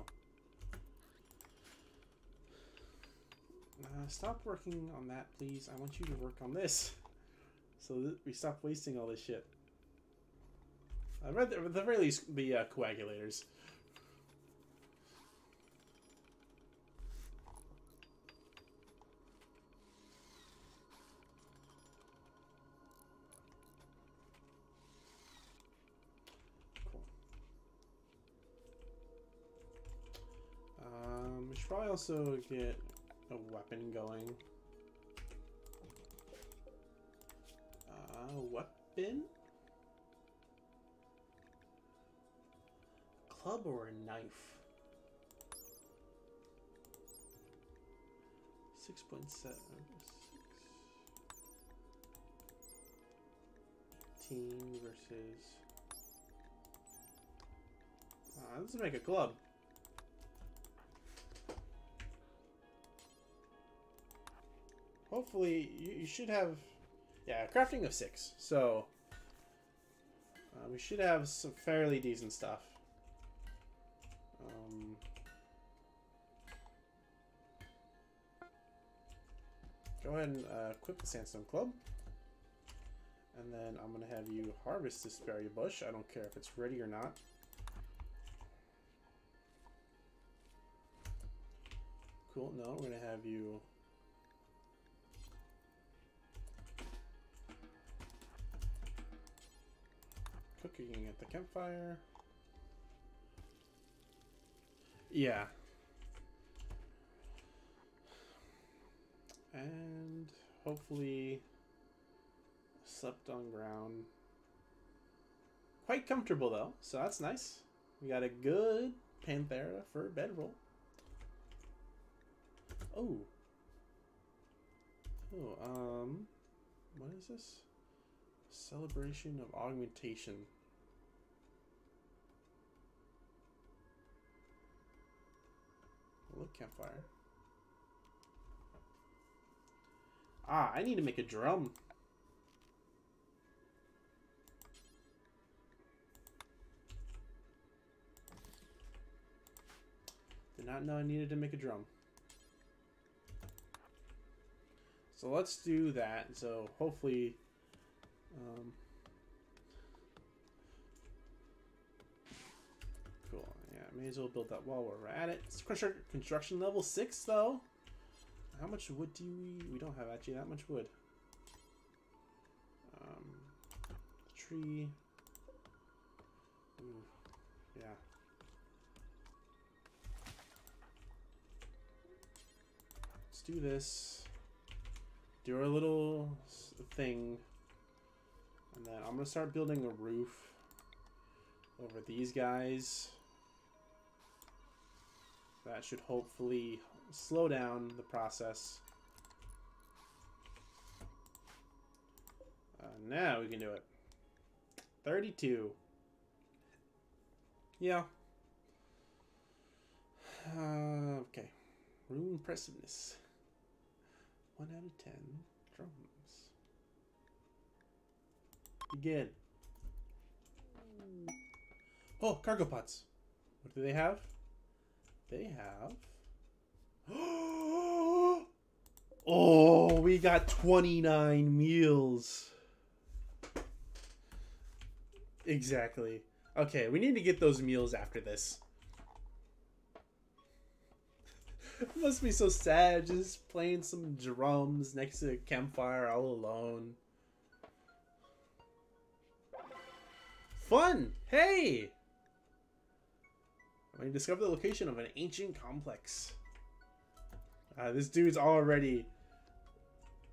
stop working on that, please. I want you to work on this. So we stop wasting all this shit. I'd rather, at the very least, the uh, coagulators. Also get a weapon going. Uh, weapon? Club or a knife? 6.7. 18 versus... Uh, let's make a club. Hopefully, you, you should have... Yeah, crafting of six. So, uh, we should have some fairly decent stuff. Um, go ahead and uh, equip the Sandstone Club. And then I'm going to have you harvest this berry bush. I don't care if it's ready or not. Cool. No, we're going to have you cooking at the campfire. Yeah. And hopefully slept on ground. Quite comfortable though, so that's nice. We got a good Panthera for bedroll. Oh. Oh, um, what is this? Celebration of augmentation. Look, campfire. Ah, I need to make a drum. Did not know I needed to make a drum. So let's do that. So hopefully, um, may as well build that while we're at it. Construction level six though. How much wood do we? We don't have actually that much wood. Um, tree. Ooh, yeah. Let's do this. Do our little thing. And then I'm going to start building a roof over these guys. That should hopefully slow down the process. Uh, now we can do it. 32. Yeah. Uh, okay. Room impressiveness. 1 out of 10. Drums. Begin. Oh, cargo pots. What do they have? They have [GASPS] oh, we got 29 meals. Exactly. Okay, we need to get those meals after this. [LAUGHS] must be so sad just playing some drums next to a campfire all alone. Fun! Hey! I discovered the location of an ancient complex. Uh, this dude's already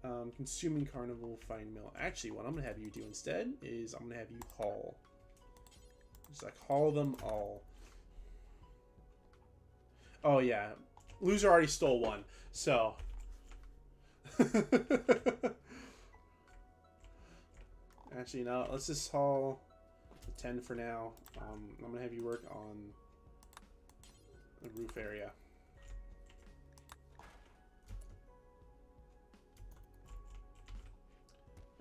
um, consuming carnival fine mill. Actually, what I'm going to have you do instead is I'm going to have you haul. Just like haul them all. Oh yeah, loser already stole one, so. [LAUGHS] Actually, no, let's just haul the 10 for now. Um, I'm to have you work on the roof area.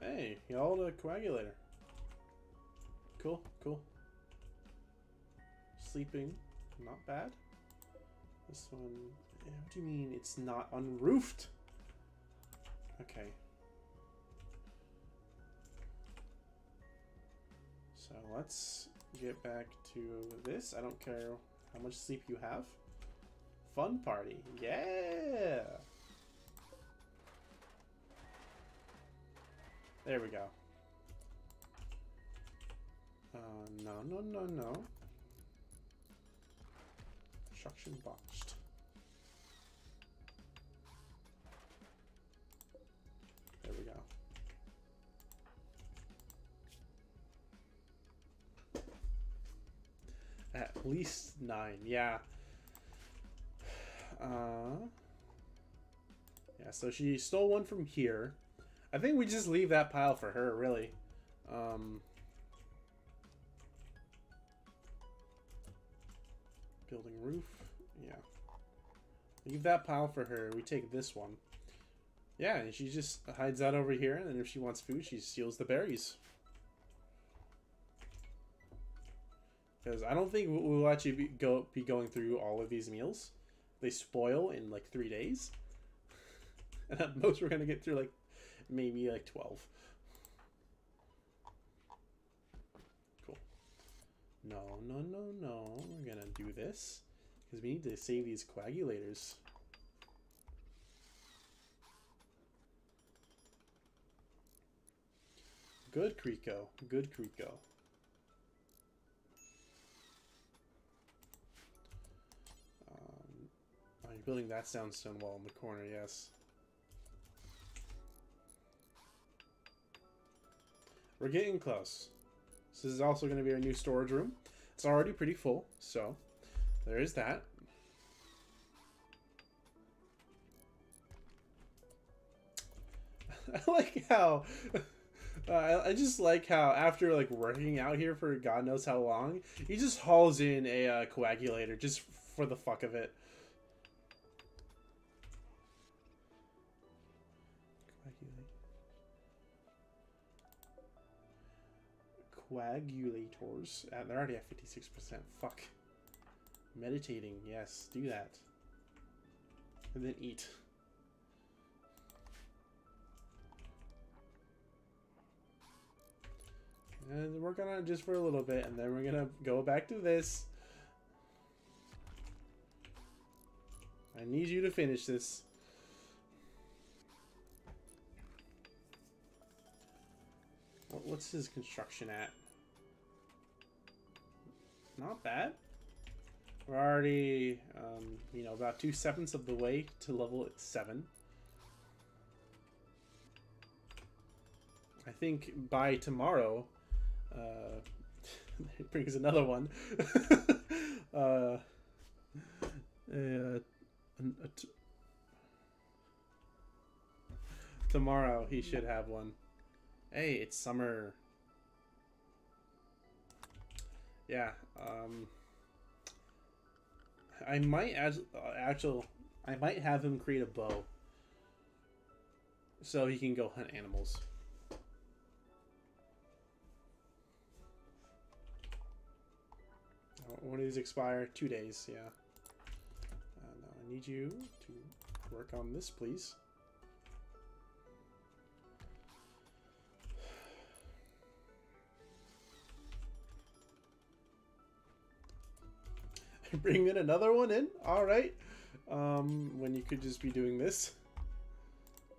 Hey, you hold a coagulator. Cool, cool. Sleeping, not bad. This one, what do you mean it's not unroofed? Okay. So let's get back to this. I don't care how much sleep you have. Fun party. Yeah! There we go. Uh, no, no, no, no. Construction botched. There we go. At least nine, yeah. Uh, yeah, so she stole one from here. I think we just leave that pile for her, really. Um, building roof, yeah. Leave that pile for her. We take this one. Yeah, and she just hides out over here, and if she wants food, she steals the berries. Because I don't think we'll actually be, go, be going through all of these meals. They spoil in like three days. [LAUGHS] and at most we're going to get through like maybe like 12. Cool. No, no, no, no. We're going to do this. Because we need to save these coagulators. Good, Kriko. Good, Kriko. Building that sandstone wall in the corner, yes. We're getting close. This is also going to be our new storage room. It's already pretty full, so there is that. [LAUGHS] I like how [LAUGHS] uh, I just like how after like working out here for God knows how long, he just hauls in a uh, coagulator just for the fuck of it. Coagulators. Uh, they're already at 56%. Fuck. Meditating. Yes, do that. And then eat. And work on it just for a little bit, and then we're gonna go back to this. I need you to finish this. What's his construction at? Not bad. We're already, um, you know, about two sevenths of the way to level 7. I think by tomorrow, uh, [LAUGHS] it brings another one. [LAUGHS] uh, uh, tomorrow he should have one. Hey, it's summer. Yeah. Um, I might as uh, actual. I might have him create a bow, so he can go hunt animals. When do these expire? Two days, yeah. Uh, now I need you to work on this, please. [LAUGHS] Bring in another one in? Alright. Um, when you could just be doing this.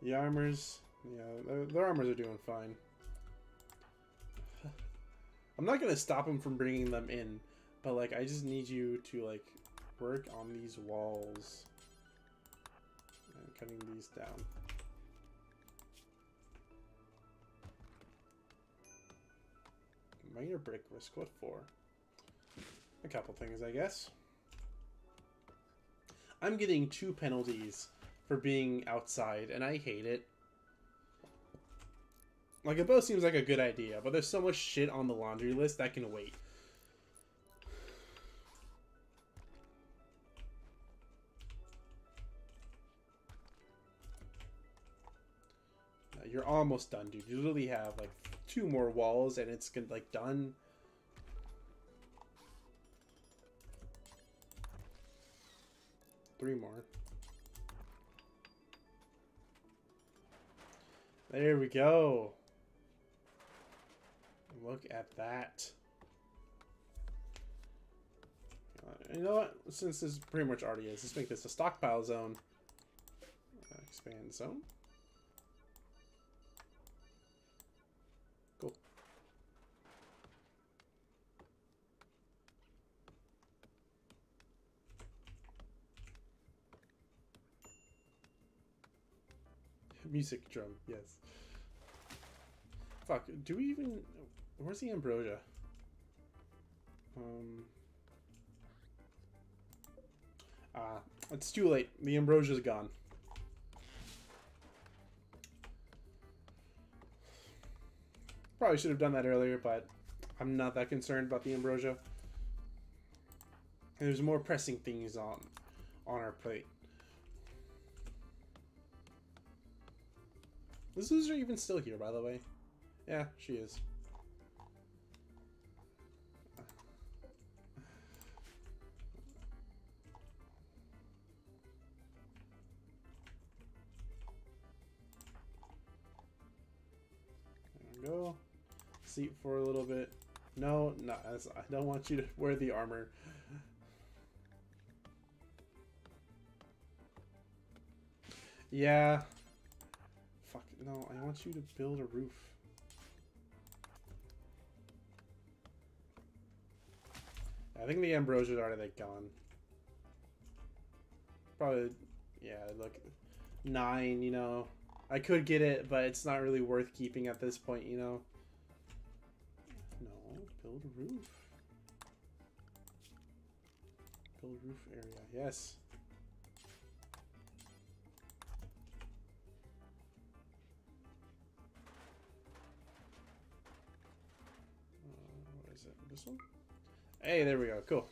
The armors, yeah, their, their armors are doing fine. [LAUGHS] I'm not going to stop them from bringing them in. But like, I just need you to like work on these walls and cutting these down. Minor brick risk, what for? A couple things, I guess. I'm getting two penalties for being outside, and I hate it. Like, a bow seems like a good idea, but there's so much shit on the laundry list that can wait. You're almost done, dude. You literally have like two more walls and it's like done. Three more. There we go. Look at that. You know what? Since this pretty much already is, let's make this a stockpile zone. Uh, expand zone. Music drum, yes. Fuck, do we even... Where's the ambrosia? Um... Ah, it's too late. The ambrosia's gone. Probably should have done that earlier, but I'm not that concerned about the ambrosia. There's more pressing things on on our plate. Is loser even still here, by the way? Yeah, she is. Go. Sleep for a little bit. No, no, as I don't want you to [LAUGHS] wear the armor. Yeah, no, I want you to build a roof. I think the ambrosia's already like gone. Probably, yeah, look, nine, you know. I could get it, but it's not really worth keeping at this point, you know. No, build a roof. Build roof area, yes. Hey, there we go. Cool.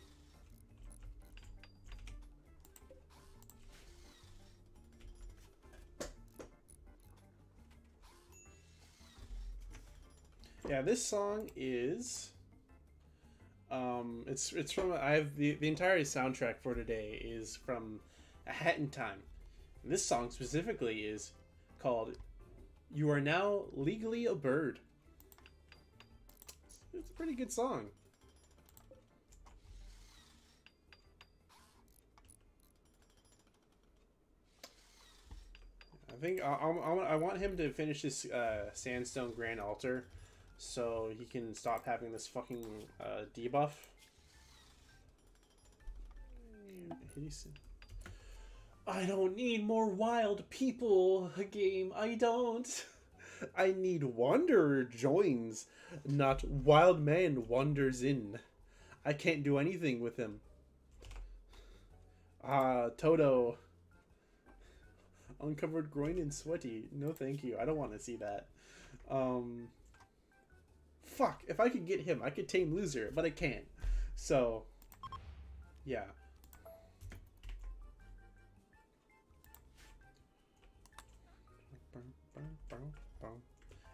Yeah, this song is um it's it's from I have the the entire soundtrack for today is from A Hat in Time. And this song specifically is called You Are Now Legally a Bird. It's a pretty good song. I think I, I, I want him to finish this uh, sandstone grand altar so he can stop having this fucking uh, debuff. I don't need more wild people game. I don't. [LAUGHS] I need wanderer joins, not wild man wanders in. I can't do anything with him. Ah, Toto. Uncovered groin and sweaty. No thank you. I don't want to see that. Um, fuck. If I could get him, I could tame loser, but I can't. So, yeah.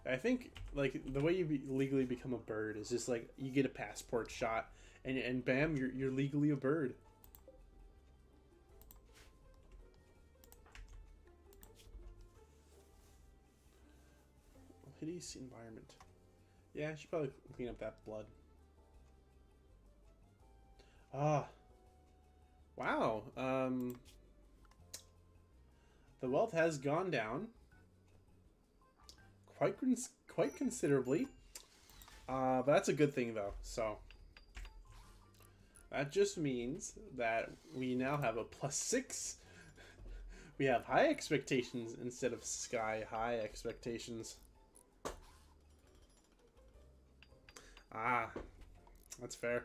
I think like the way you be legally become a bird is just like you get a passport shot and and bam, you're you're legally a bird. Hideous environment. Yeah, I should probably clean up that blood. Ah. Wow. Um the wealth has gone down quite quite considerably. Uh, but that's a good thing though. So that just means that we now have a plus six. [LAUGHS] we have high expectations instead of sky high expectations. Ah, that's fair.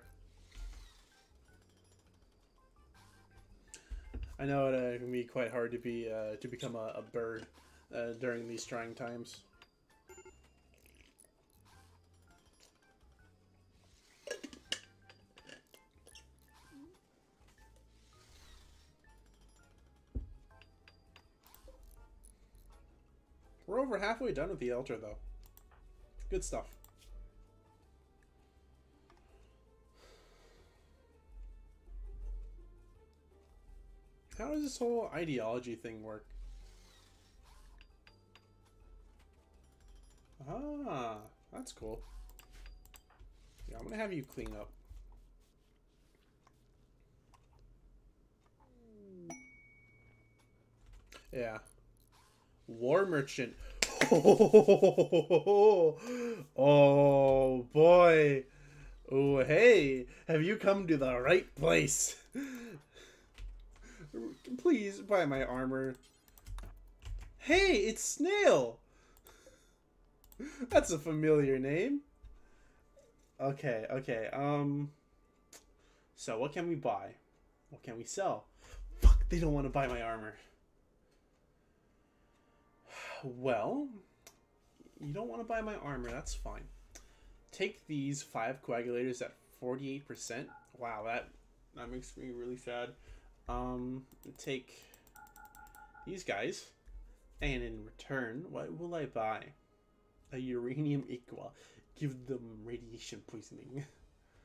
I know it uh, can be quite hard to be uh, to become a, a bird uh, during these trying times. We're over halfway done with the altar, though. Good stuff. How does this whole ideology thing work? Ah, that's cool. Yeah, I'm gonna have you clean up. Yeah. War merchant. [LAUGHS] Oh, boy. Oh, hey. Have you come to the right place? [LAUGHS] Please buy my armor. Hey, it's Snail. [LAUGHS] That's a familiar name. Okay, okay. Um So what can we buy? What can we sell? Fuck, they don't want to buy my armor. [SIGHS] Well, you don't want to buy my armor, that's fine. Take these five coagulators at 48%. Wow, that that makes me really sad. Um take these guys and in return, what will I buy? A uranium aqua. Give them radiation poisoning.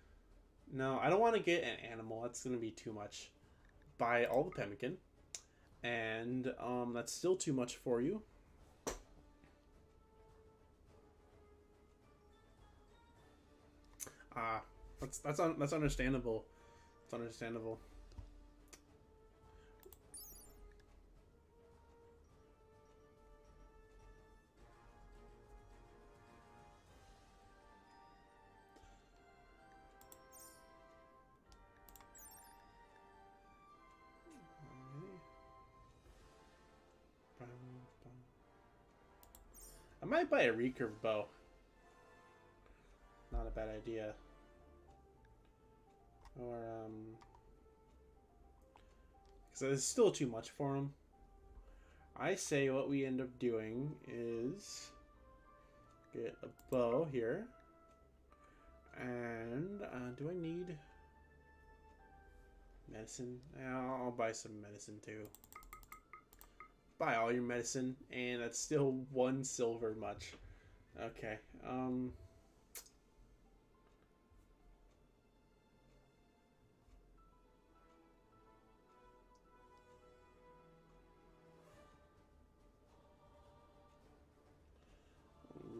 [LAUGHS] no, I don't want to get an animal. That's going to be too much. Buy all the pemmican. And um, that's still too much for you. Ah, that's that's un, that's understandable. It's understandable. Might buy a recurve bow. Not a bad idea. Or, um... Because it's still too much for him. I say what we end up doing is... Get a bow here. And, uh, do I need... Medicine? Yeah, I'll buy some medicine too buy all your medicine, and that's still one silver much. Okay, um...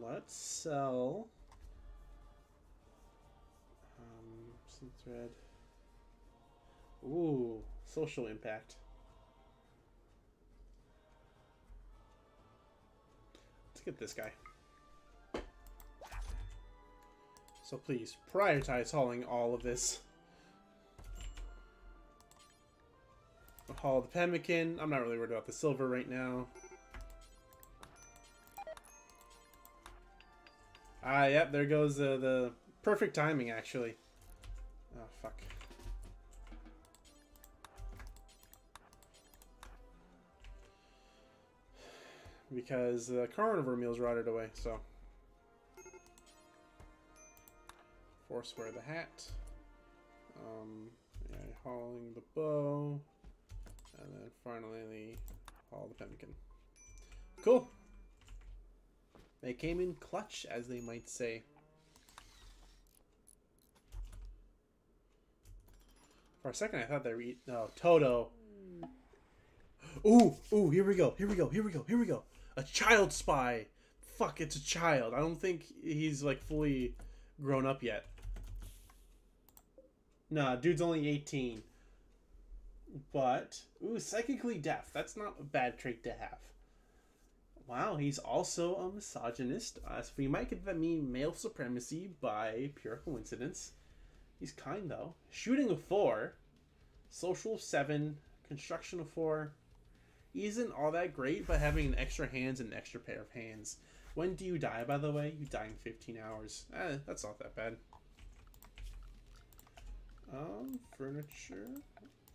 Let's sell... Um, some thread. Ooh, social impact. Let's get this guy. So please, prioritize hauling all of this. haul the pemmican. I'm not really worried about the silver right now. Ah, yep, there goes the, the perfect timing, actually. Oh, fuck. Because the carnivore meal's rotted away, so. Force the hat. Um, yeah, hauling the bow. And then finally haul the pemmican. Cool. They came in clutch, as they might say. For a second, I thought they were eat. No, Toto. Ooh, ooh, here we go, here we go, here we go, here we go a child spy. Fuck, it's a child. I don't think he's like fully grown up yet. Nah, dude's only 18. But, ooh, psychically deaf. That's not a bad trait to have. Wow, he's also a misogynist. Uh, so we might get that mean male supremacy by pure coincidence. He's kind though. Shooting a four, social seven, construction of four, isn't all that great, but having an extra hands and an extra pair of hands. When do you die, by the way? You die in 15 hours. Eh, that's not that bad. Um, furniture,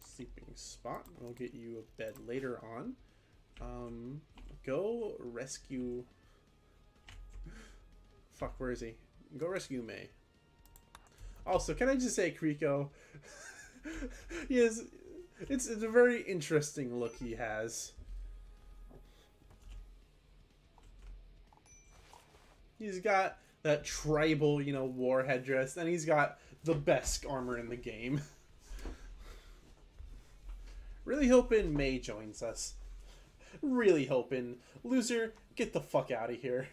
sleeping spot. We'll get you a bed later on. Um, go rescue... [GASPS] Fuck, where is he? Go rescue May. Also, can I just say, Kriko? [LAUGHS] he is it's, it's a very interesting look he has. He's got that tribal, you know, war headdress, and he's got the best armor in the game. [LAUGHS] really hoping May joins us. Really hoping. Loser, get the fuck out of here.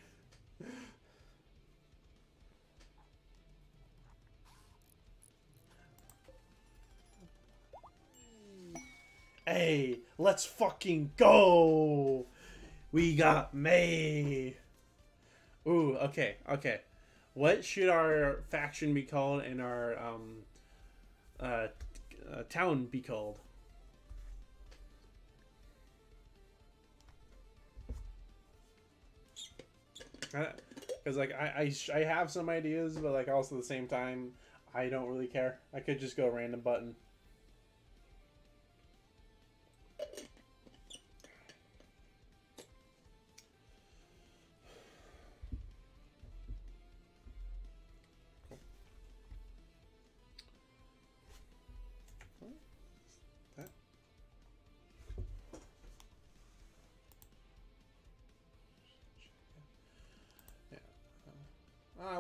Hey, let's fucking go! We got May! Ooh, okay, okay. What should our faction be called and our um, uh, uh, town be called? Because like I, I I have some ideas, but like also at the same time, I don't really care. I could just go random button.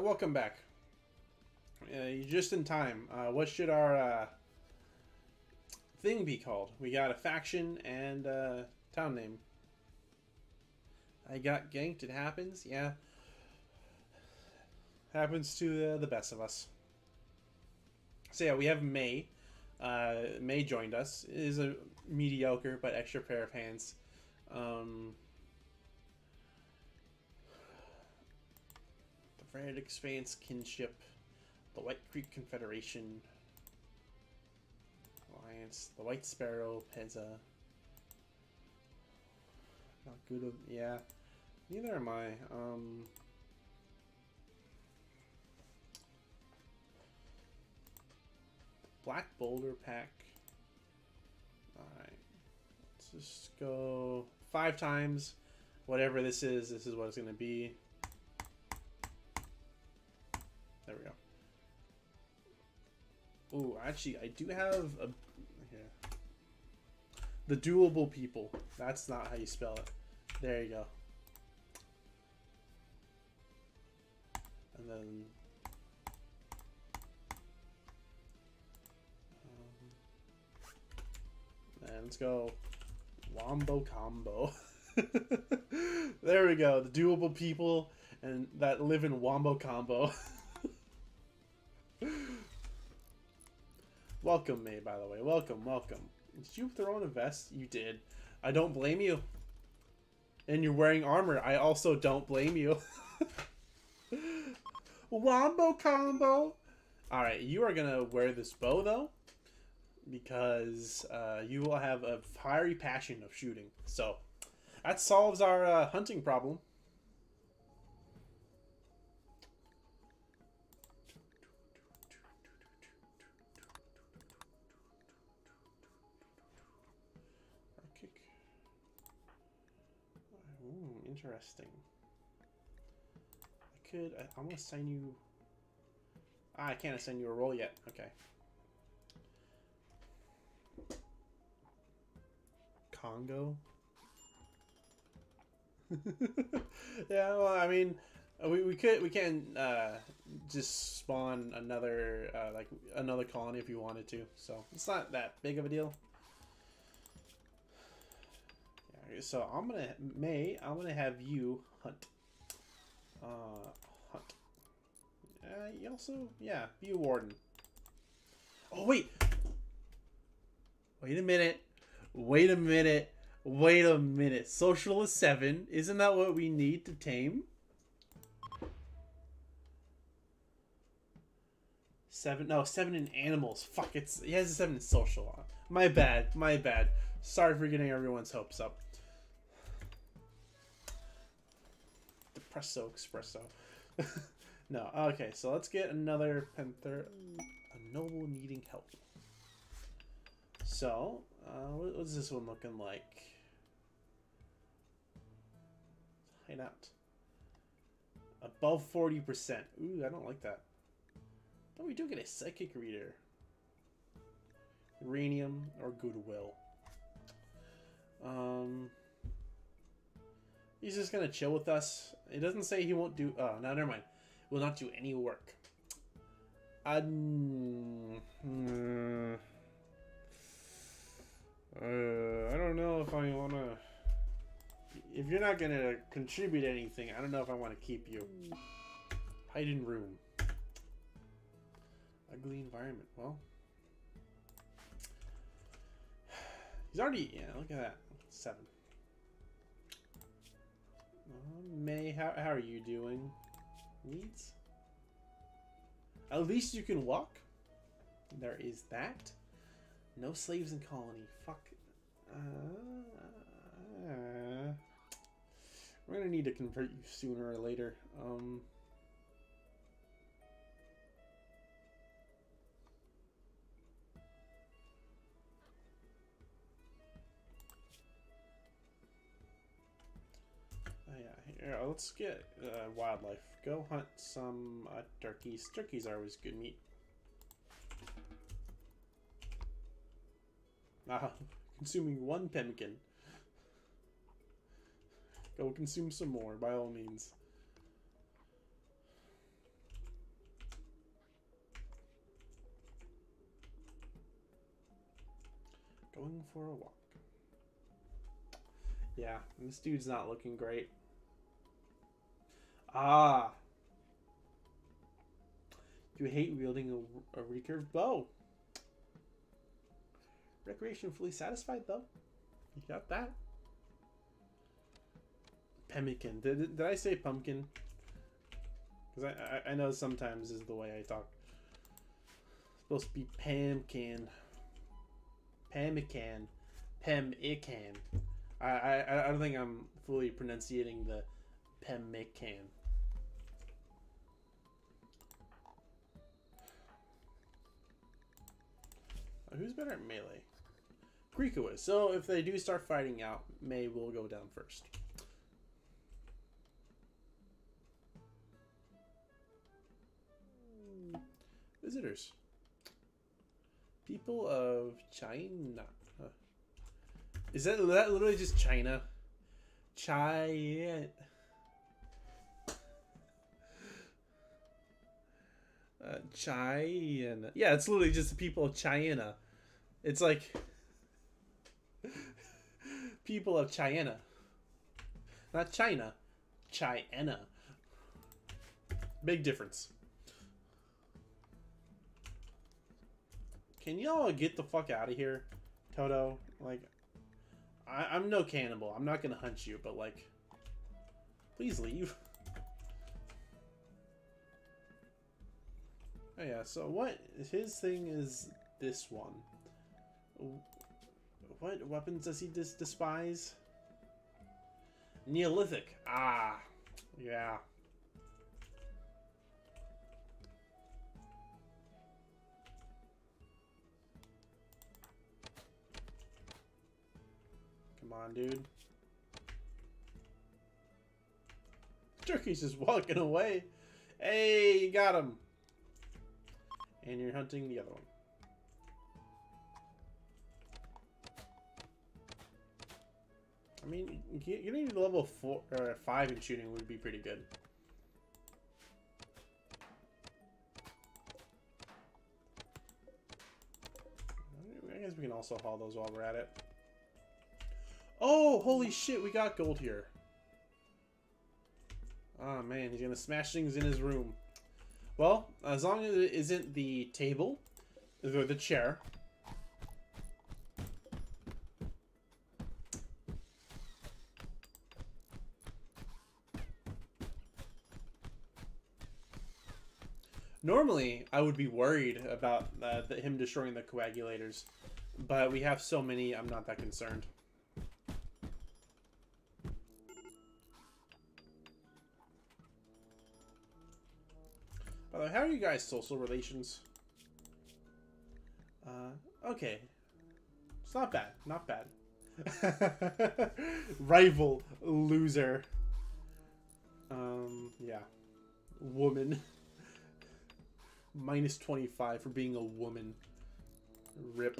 Welcome back. Uh, just in time. Uh, what should our uh, thing be called? We got a faction and uh, town name. I got ganked. It happens. Yeah. Happens to the best of us. So yeah, we have May. Uh, May joined us. Is a mediocre but extra pair of hands. Um, Red Expanse Kinship, the White Creek Confederation, Alliance, the White Sparrow, Pezza. Not good of, yeah. Neither am I. Um, Black Boulder Pack. Alright. Let's just go five times. Whatever this is, this is what it's going to be. There we go. Ooh, actually, I do have a... Yeah. The doable people. That's not how you spell it. There you go. And then... Um, and let's go Wombo Combo. [LAUGHS] there we go. The doable people and that live in Wombo Combo. [LAUGHS] welcome, May, by the way. Welcome, welcome. Did you throw on a vest? You did. I don't blame you. And you're wearing armor. I also don't blame you. [LAUGHS] Wombo combo. Alright, you are to wear this bow, though. Because uh, you will have a fiery passion of shooting. So, that solves our uh, hunting problem. Interesting. I could... I, I'm going to assign you... Ah, I can't assign you a role yet. Okay. Congo? [LAUGHS] yeah, well, I mean, we, we could we can uh, just spawn another uh, like another colony if you wanted to. So it's not that big of a deal so I'm gonna May. I'm gonna have you hunt. Uh, hunt. Uh, you also, yeah, be a warden. Oh wait. Wait a minute. Wait a minute. Wait a minute. Socialist seven. Isn't that what we need to tame? Seven. No, seven in animals. Fuck. It's he has a seven in social. My bad. My bad. Sorry for getting everyone's hopes up. Presso espresso. [LAUGHS] no, okay, so let's get another Panther. A noble needing help. So, uh, what, what's this one looking like? Hide out. Above 40%. Ooh, I don't like that. But we do get a psychic reader. Uranium or goodwill. Um, He's just gonna chill with us. It doesn't say he won't do. Oh, no, never mind. Will not do any work. Um, uh, I don't know if I wanna. If you're not gonna contribute anything, I don't know if I want to keep you. Hidden room. Ugly environment. Well, He's already, yeah, look at that. Seven. Uh, May, how, how are you doing? Needs? At least you can walk. There is that. No slaves in colony. Fuck. Uh, we're gonna need to convert you sooner or later. Um. Yeah, let's get uh, wildlife. Go hunt some uh, turkeys. Turkeys are always good meat. Ah, [LAUGHS] consuming one pemmican. Go consume some more, by all means. Going for a walk. Yeah, this dude's not looking great. Ah. You hate wielding a, a recurve bow. Recreation fully satisfied, though. You got that. Pemmican. Did, did I say pumpkin? Because I, I, I know sometimes is the way I talk. It's supposed to be Pamcan. Pemmican. Pemican. I, I, I don't think I'm fully pronunciating the pemmican. Who's better at melee? Rico is. So if they do start fighting out, May will go down first. Visitors. People of China. Huh. Is that, that literally just China? China. Uh, China. Yeah, it's literally just the people of China. It's like [LAUGHS] people of China. Not China. China. Big difference. Can y'all get the fuck out of here, Toto? Like, I, I'm no cannibal. I'm not gonna hunt you, but like, please leave. Oh yeah, so what his thing is this one. What weapons does he dis despise? Neolithic. Ah, yeah. Come on, dude. Turkey's just walking away. Hey, you got him. And you're hunting the other one. I mean, getting to level four or five in shooting would be pretty good. I guess we can also haul those while we're at it. Oh, holy shit, we got gold here. Oh man, he's gonna smash things in his room. Well, as long as it isn't the table, or the chair. Normally, I would be worried about uh, him destroying the coagulators, but we have so many, I'm not that concerned. By the way, how are you guys' social relations? Uh, okay. It's not bad. Not bad. [LAUGHS] Rival loser. Um, yeah. Woman. Minus 25 for being a woman. Rip.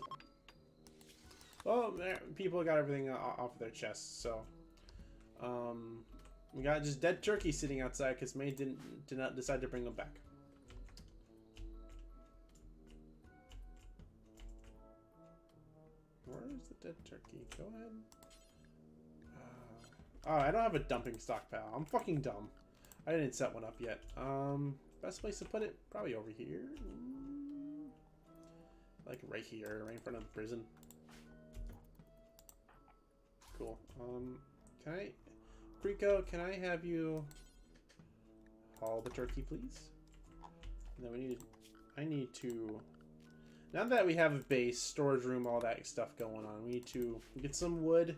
Well, people got everything off their chests, so. Um, we got just dead turkey sitting outside because May didn't did not decide to bring them back. Dead turkey? Go ahead. Uh, oh, I don't have a dumping stockpile. I'm fucking dumb. I didn't set one up yet. Um, best place to put it? Probably over here. Like right here, right in front of the prison. cool. Um, can I, Rico? Can I have you haul the turkey, please? And then we need. I need to. Now that we have a base, storage room, all that stuff going on, we need to get some wood.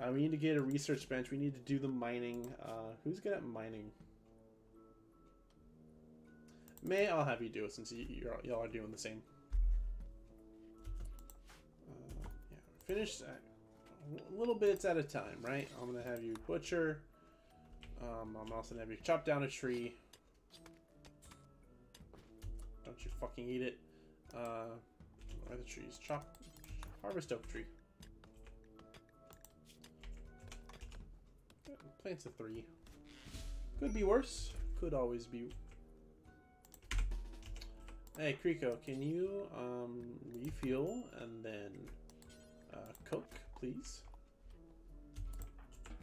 Uh, we need to get a research bench. We need to do the mining. Uh, who's good at mining? May, I'll have you do it since you, y'all are doing the same. Uh, yeah, finish that little bits at a time, right? I'm gonna have you butcher. Um, I'm also gonna have you chop down a tree. Don't you fucking eat it. Uh, where are the trees? Chop, harvest oak tree. Plants of three. Could be worse. Could always be. Hey, Kriko, can you um, refuel and then uh, cook, please?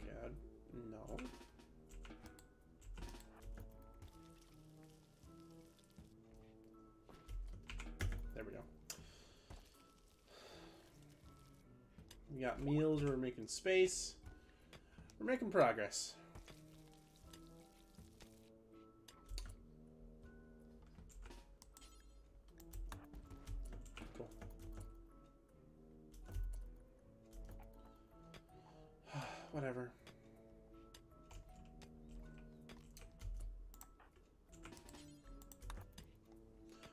God, no. There we go. We got meals, we're making space. We're making progress. [SIGHS] Whatever.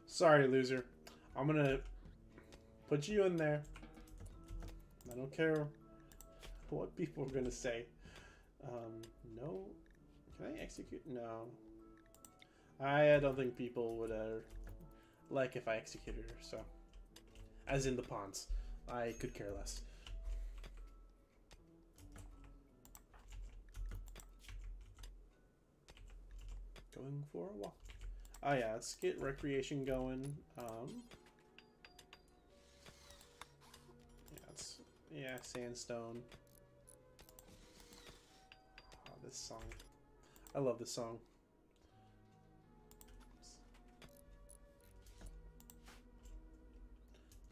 Sorry, loser. I'm gonna put you in there. I don't care what people are gonna say. Um, no. Can I execute? No. I don't think people would uh, like if I executed her, so. As in the pawns. I could care less. Going for a walk. Oh yeah, let's get recreation going. Um, yeah, sandstone this song. I love this song.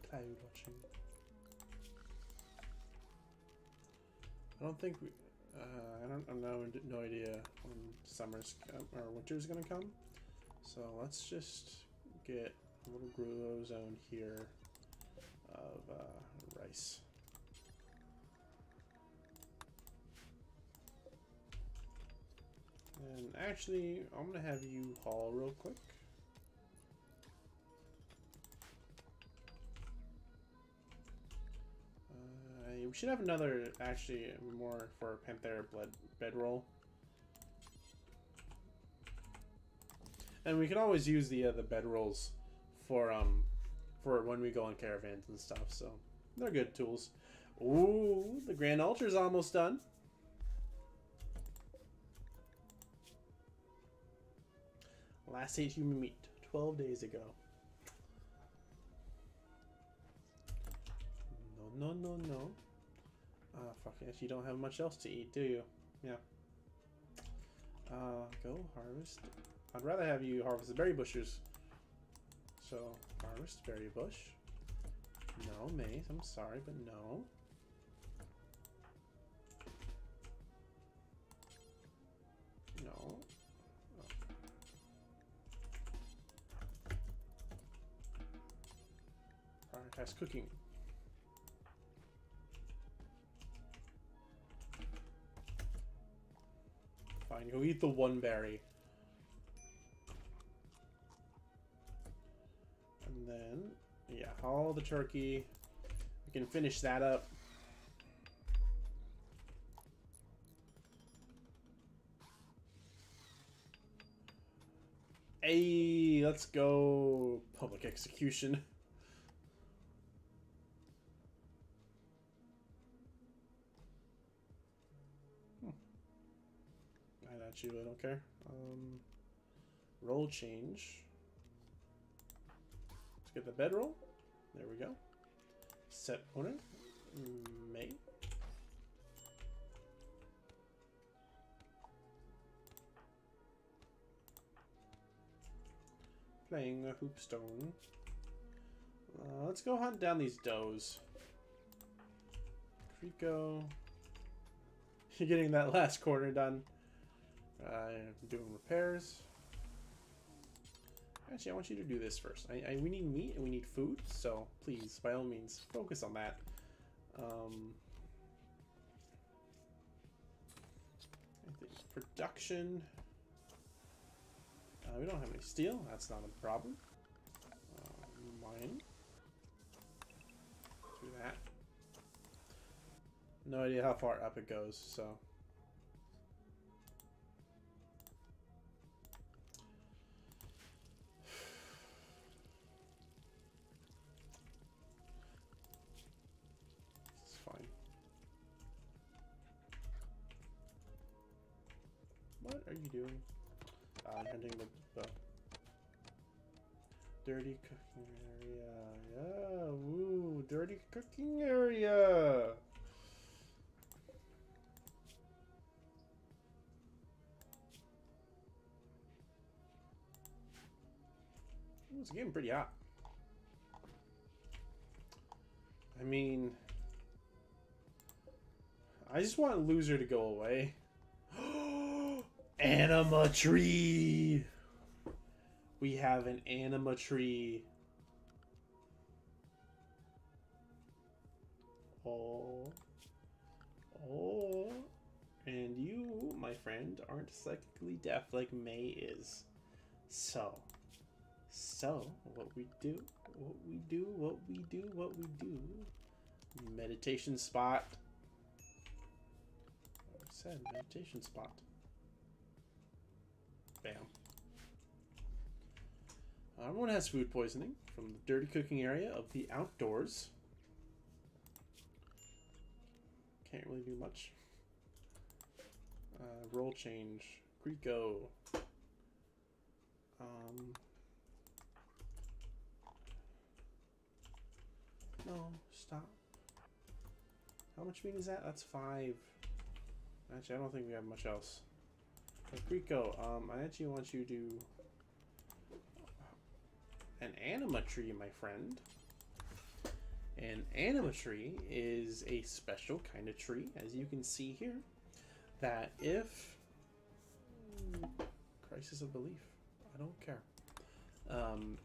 Cloud watching. I don't think we. Uh, I don't. Know. No idea when summer's or winter's gonna come. So let's just get a little grow zone here of uh, rice. And actually, I'm to have you haul real quick. Uh, we should have another, actually, more for Panthera blood bedroll. And we can always use the uh, the bedrolls for um for when we go on caravans and stuff. So they're good tools. Ooh, the Grand Altar's almost done. Last ate human meat 12 days ago. No, no, no, no. Ah, uh, fuck yes, you don't have much else to eat, do you? Yeah. Uh, go harvest. I'd rather have you harvest the berry bushes. So, harvest berry bush. No, maize, I'm sorry, but. No. Prioritize cooking. Fine, go eat the one berry. And then, yeah, all the turkey. We can finish that up. Hey, let's go. Public execution. [LAUGHS] you, I don't care. Um, role change. Let's get the bedroll. There we go. Set owner. May. Playing a hoopstone. Uh, let's go hunt down these does. Kriko. [LAUGHS] You're getting that last corner done. Uh, doing repairs. Actually, I want you to do this first. I, I, we need meat and we need food, so please, by all means, focus on that. Um, production. Uh, we don't have any steel. That's not a problem. Uh, mine. Do that. No idea how far up it goes, so. Are you doing? Uh, I'm hunting the, the dirty cooking area. Yeah, woo, dirty cooking area. It's getting pretty hot. I mean, I just want loser to go away. [GASPS] [GASPS] anima tree. We have an anima tree. Oh. Oh. And you, my friend, aren't psychically deaf like May is. So, so, what we do, what we do, what we do, what we do. Meditation spot. I said meditation spot. Bam. Everyone has food poisoning from the dirty cooking area of the outdoors. Can't really do much. Uh, role change. Greco. Um, No, stop. How much meat is that? That's five. Actually, I don't think we have much else. Rico, um, I actually want you to... An anima tree, my friend. An anima tree is a special kind of tree, as you can see here, that if... Crisis of belief. I don't care. Um,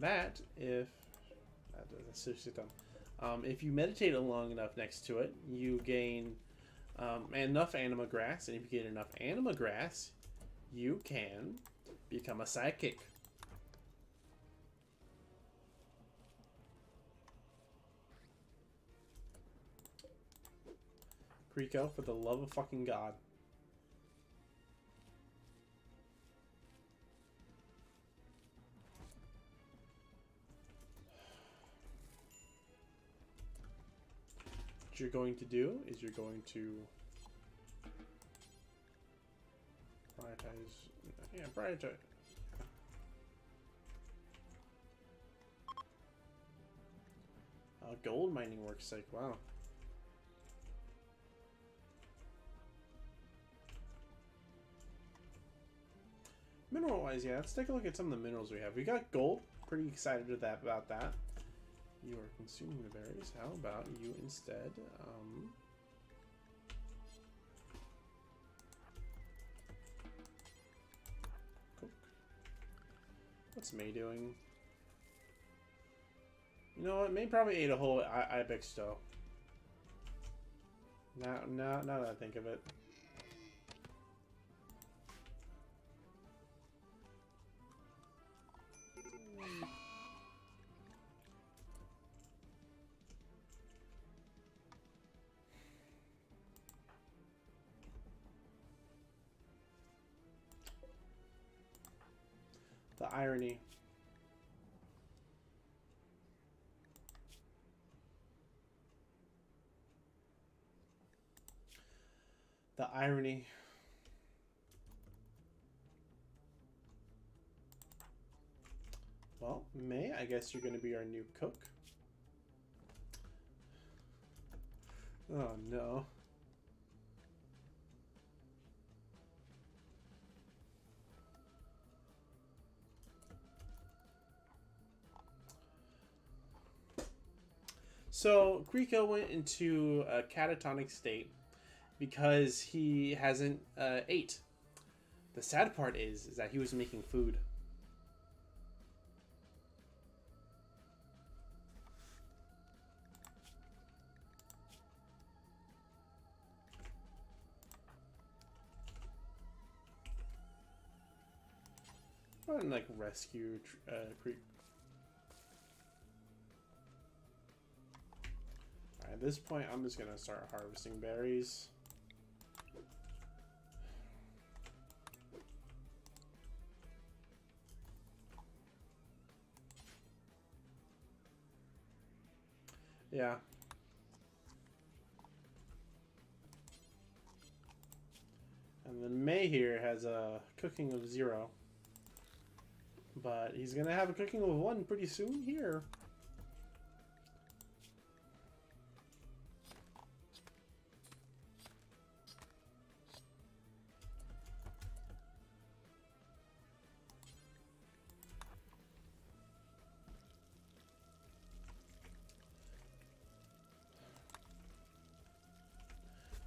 that, if that's seriously dumb. Um, if you meditate long enough next to it, you gain um, enough anima grass, and if you get enough anima grass, you can become a psychic. Rico, for the love of fucking God. What you're going to do is you're going to prioritize, yeah, prioritize. Uh, gold mining works like wow. Mineral wise, yeah, let's take a look at some of the minerals we have. We got gold, pretty excited about that. You are consuming the berries. How about you instead, um... Cook. What's May doing? You know what? May probably ate a whole I ibex dough. Now, now, now that I think of it. Irony. The irony. Well, May, I guess you're going to be our new cook. Oh, no. So Kriko went into a catatonic state because he hasn't uh, ate. The sad part is, is that he was making food. and like rescue uh, at this point, I'm just gonna start harvesting berries. Yeah. And then May here has a cooking of zero. But he's going to have a cooking of one pretty soon here.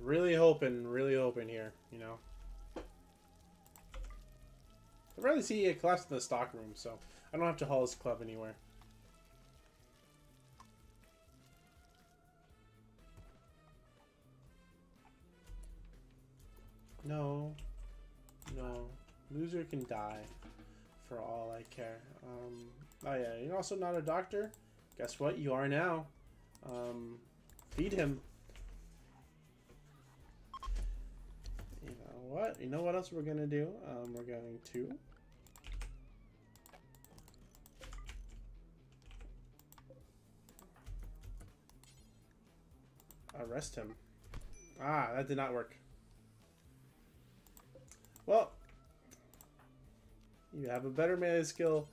Really hoping, really hoping here, you know. I'd rather see it collapse in the stock room, so I don't have to haul his club anywhere. No. No. Loser can die for all I care. Um, oh yeah, you're also not a doctor? Guess what? You are now. Um, feed him. What? You know what else we're gonna do? Um, we're going to Arrest him. Ah, that did not work. Well, you have a better melee skill,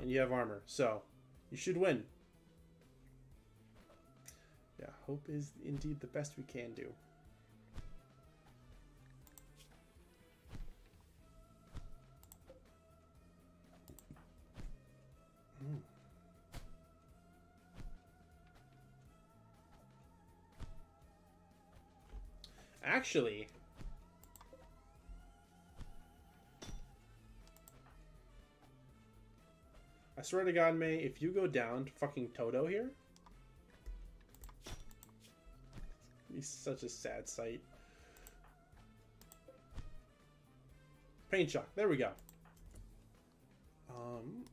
and you have armor, so you should win. Yeah, hope is indeed the best we can do. Actually, I swear to God, May, if you go down to fucking Toto here, he's such a sad sight. Pain shock. There we go. Um,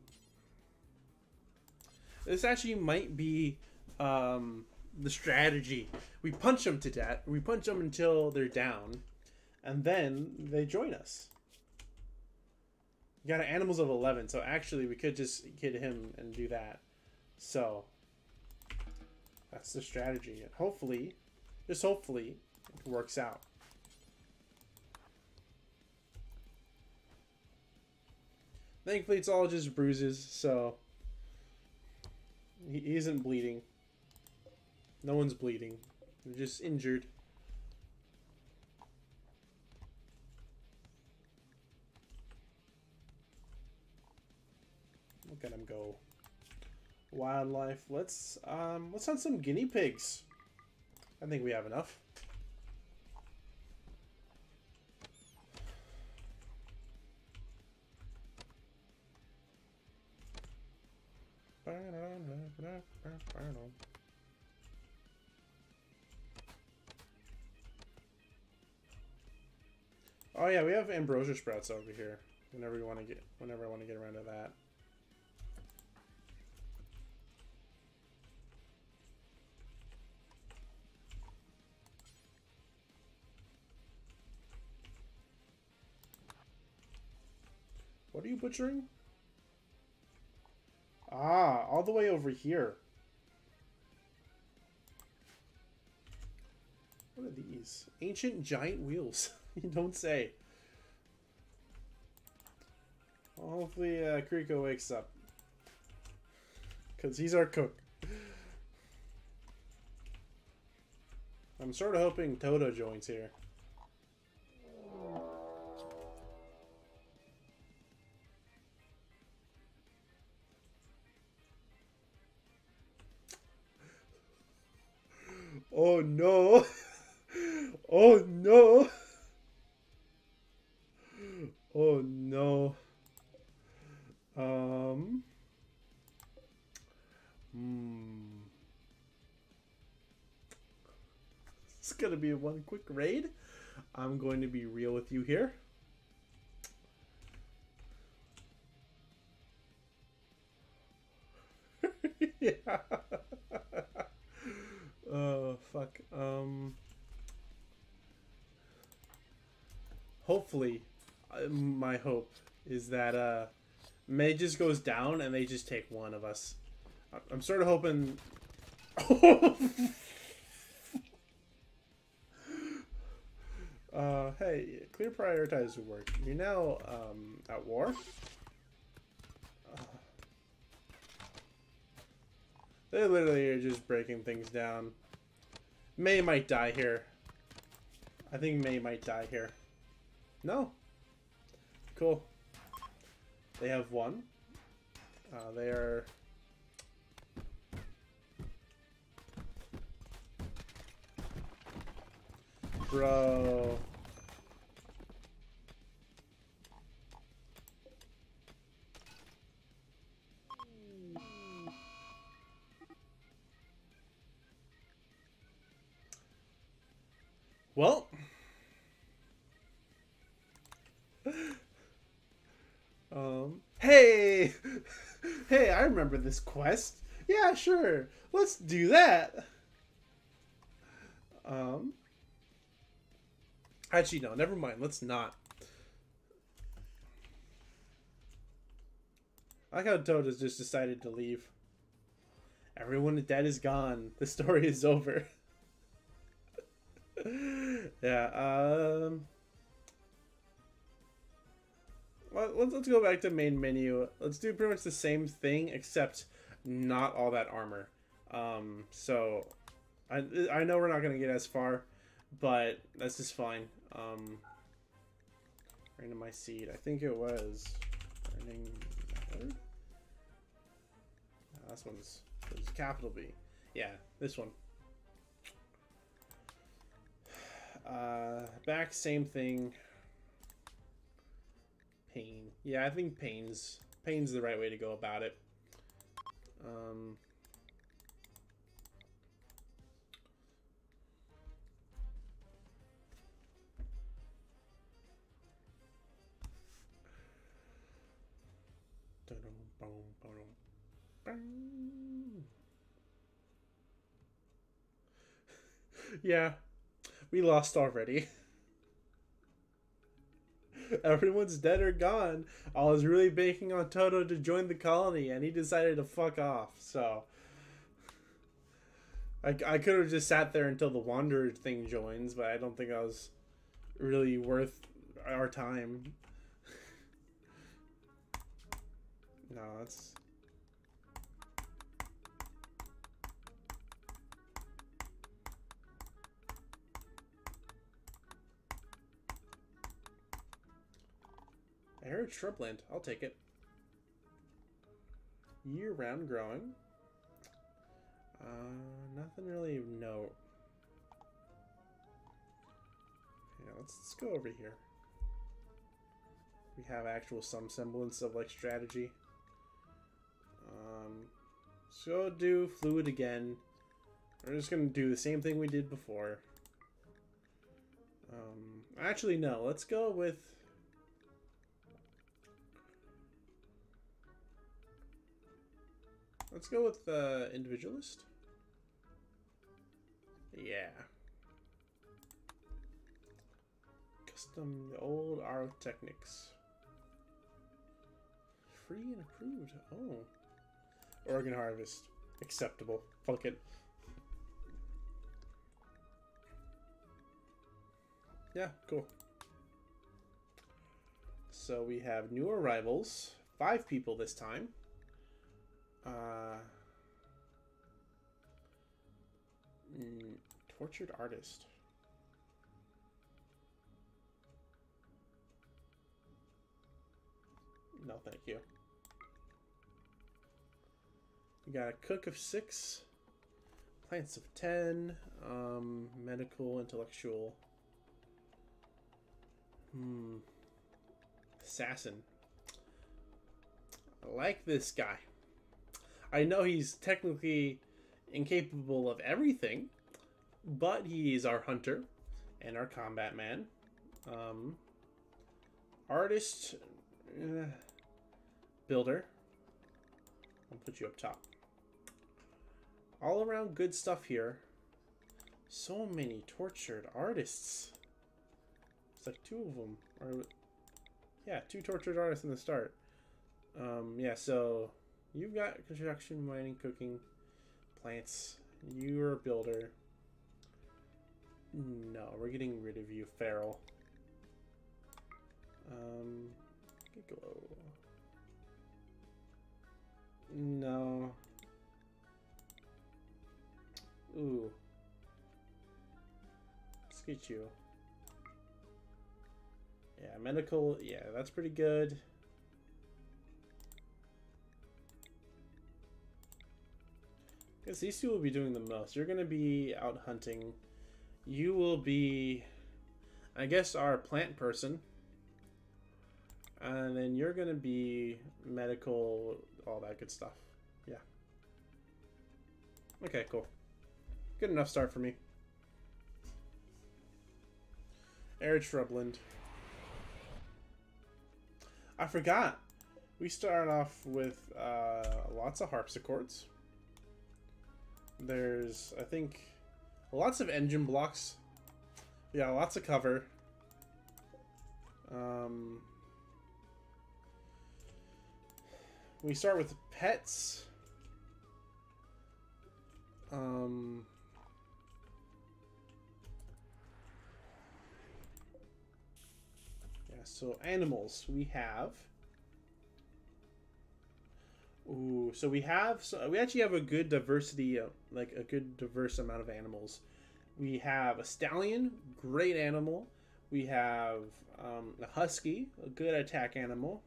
this actually might be um, the strategy. We punch them to death. We punch them until they're down, and then they join us. You got animals of 11, so actually we could just hit him and do that. So, that's the strategy. hopefully, just hopefully, it works out. Thankfully, it's all just bruises, so he isn't bleeding. No one's bleeding. They're just injured. Look at him go. Wildlife. Let's um let's hunt some guinea pigs. I think we have enough. Oh yeah, we have ambrosia sprouts over here. Whenever you want to get, whenever I want to get around to that. What are you butchering? Ah, all the way over here. What are these? Ancient giant wheels. [LAUGHS] [LAUGHS] you don't say. Well, hopefully uh, Kriko wakes up. Because he's our cook. I'm sort of hoping Toto joins here. [LAUGHS] Oh no! [LAUGHS] Oh no! Oh no. Um. Hmm. It's gonna be one quick raid. I'm going to be real with you here. [LAUGHS] yeah. oh fuck. Um. Hopefully, my hope is that uh, May just goes down and they just take one of us. I'm sort of hoping. [LAUGHS] uh, hey, clear prioritize would work. You're now um, at war. Uh, they literally are just breaking things down. May might die here. I think May might die here. No. Cool. They have one. Uh, they are. Bro. Well. Um, hey! [LAUGHS] hey, I remember this quest. Yeah, sure. Let's do that. Um, actually, no, never mind. Let's not. I like how Toad has just decided to leave. Everyone dead is gone. The story is over. [LAUGHS] yeah, um... Let's, let's go back to main menu. Let's do pretty much the same thing, except not all that armor. Um, so, I, I know we're not going to get as far, but that's just fine. Um, my seed. I think it was random method. No, this one's capital B. Yeah, this one. [SIGHS] Uh, back, same thing. Pain. Yeah, I think pain's pain's the right way to go about it. Um, [LAUGHS] yeah, we lost already. [LAUGHS] [LAUGHS] Everyone's dead or gone. I was really banking on Toto to join the colony, and he decided to fuck off. So I, I could have just sat there until the Wanderer thing joins, but I don't think I was really worth our time. [LAUGHS] no, that's. I heard shrubland. I'll take it. Year-round growing. Uh, nothing really no. Yeah, let's, let's go over here. We have actual some semblance of like strategy. Um, so do fluid again. We're just gonna do the same thing we did before. Um, actually, no. Let's go with Let's go with the uh, individualist. Yeah. Custom the old art techniques. Free and approved. Oh. Organ Harvest. Acceptable. Fuck it. Yeah, cool. So we have new arrivals. Five people this time. Uh, mm, tortured artist. No, thank you. We got a cook of six, plants of 10. Um, medical, intellectual. Hmm. Assassin. I like this guy. I know he's technically incapable of everything, but he's our hunter and our combat man. Um, artist, uh, builder. I'll put you up top. All around good stuff here. So many tortured artists. It's like two of them. Or, yeah, two tortured artists in the start. Um, yeah, so you've got construction, mining, cooking, plants. You're a builder. No, we're getting rid of you, Feral. Um. No. Ooh. Let's get you. Yeah, medical, yeah, that's pretty good. Because these two will be doing the most. You're going to be out hunting. You will be, I guess, our plant person. And then you're going to be medical, all that good stuff. Yeah. Okay, cool. Good enough start for me. Arid Shrubland. I forgot. We start off with uh, lots of harpsichords. There's, I think, lots of engine blocks. Yeah, lots of cover. Um, we start with pets. Um, yeah, so animals we have. Ooh, so we have so we actually have a good diversity, like a good diverse amount of animals. We have a stallion, great animal. We have um, a husky, a good attack animal.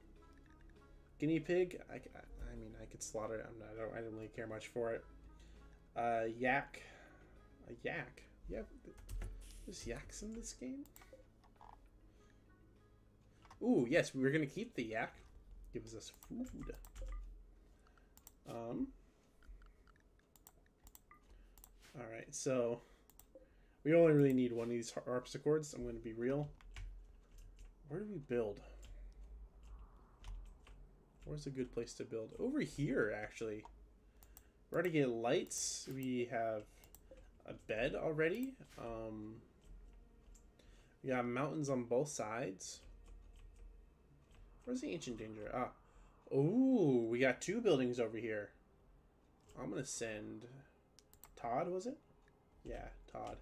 Guinea pig, I, I mean, I could slaughter it. Not, I don't, I don't really care much for it. Uh, yak, a yak. Yep, there's yaks in this game. Ooh, yes, we're gonna keep the yak. Gives us food. Um. All right, so we only really need one of these harpsichords. I'm going to be real. Where do we build? Where's a good place to build? Over here, actually. We're going to get lights. We have a bed already. Um, we got mountains on both sides. Where's the ancient danger? Ah, Oh, we got two buildings over here. I'm gonna send Todd, was it? Yeah, Todd.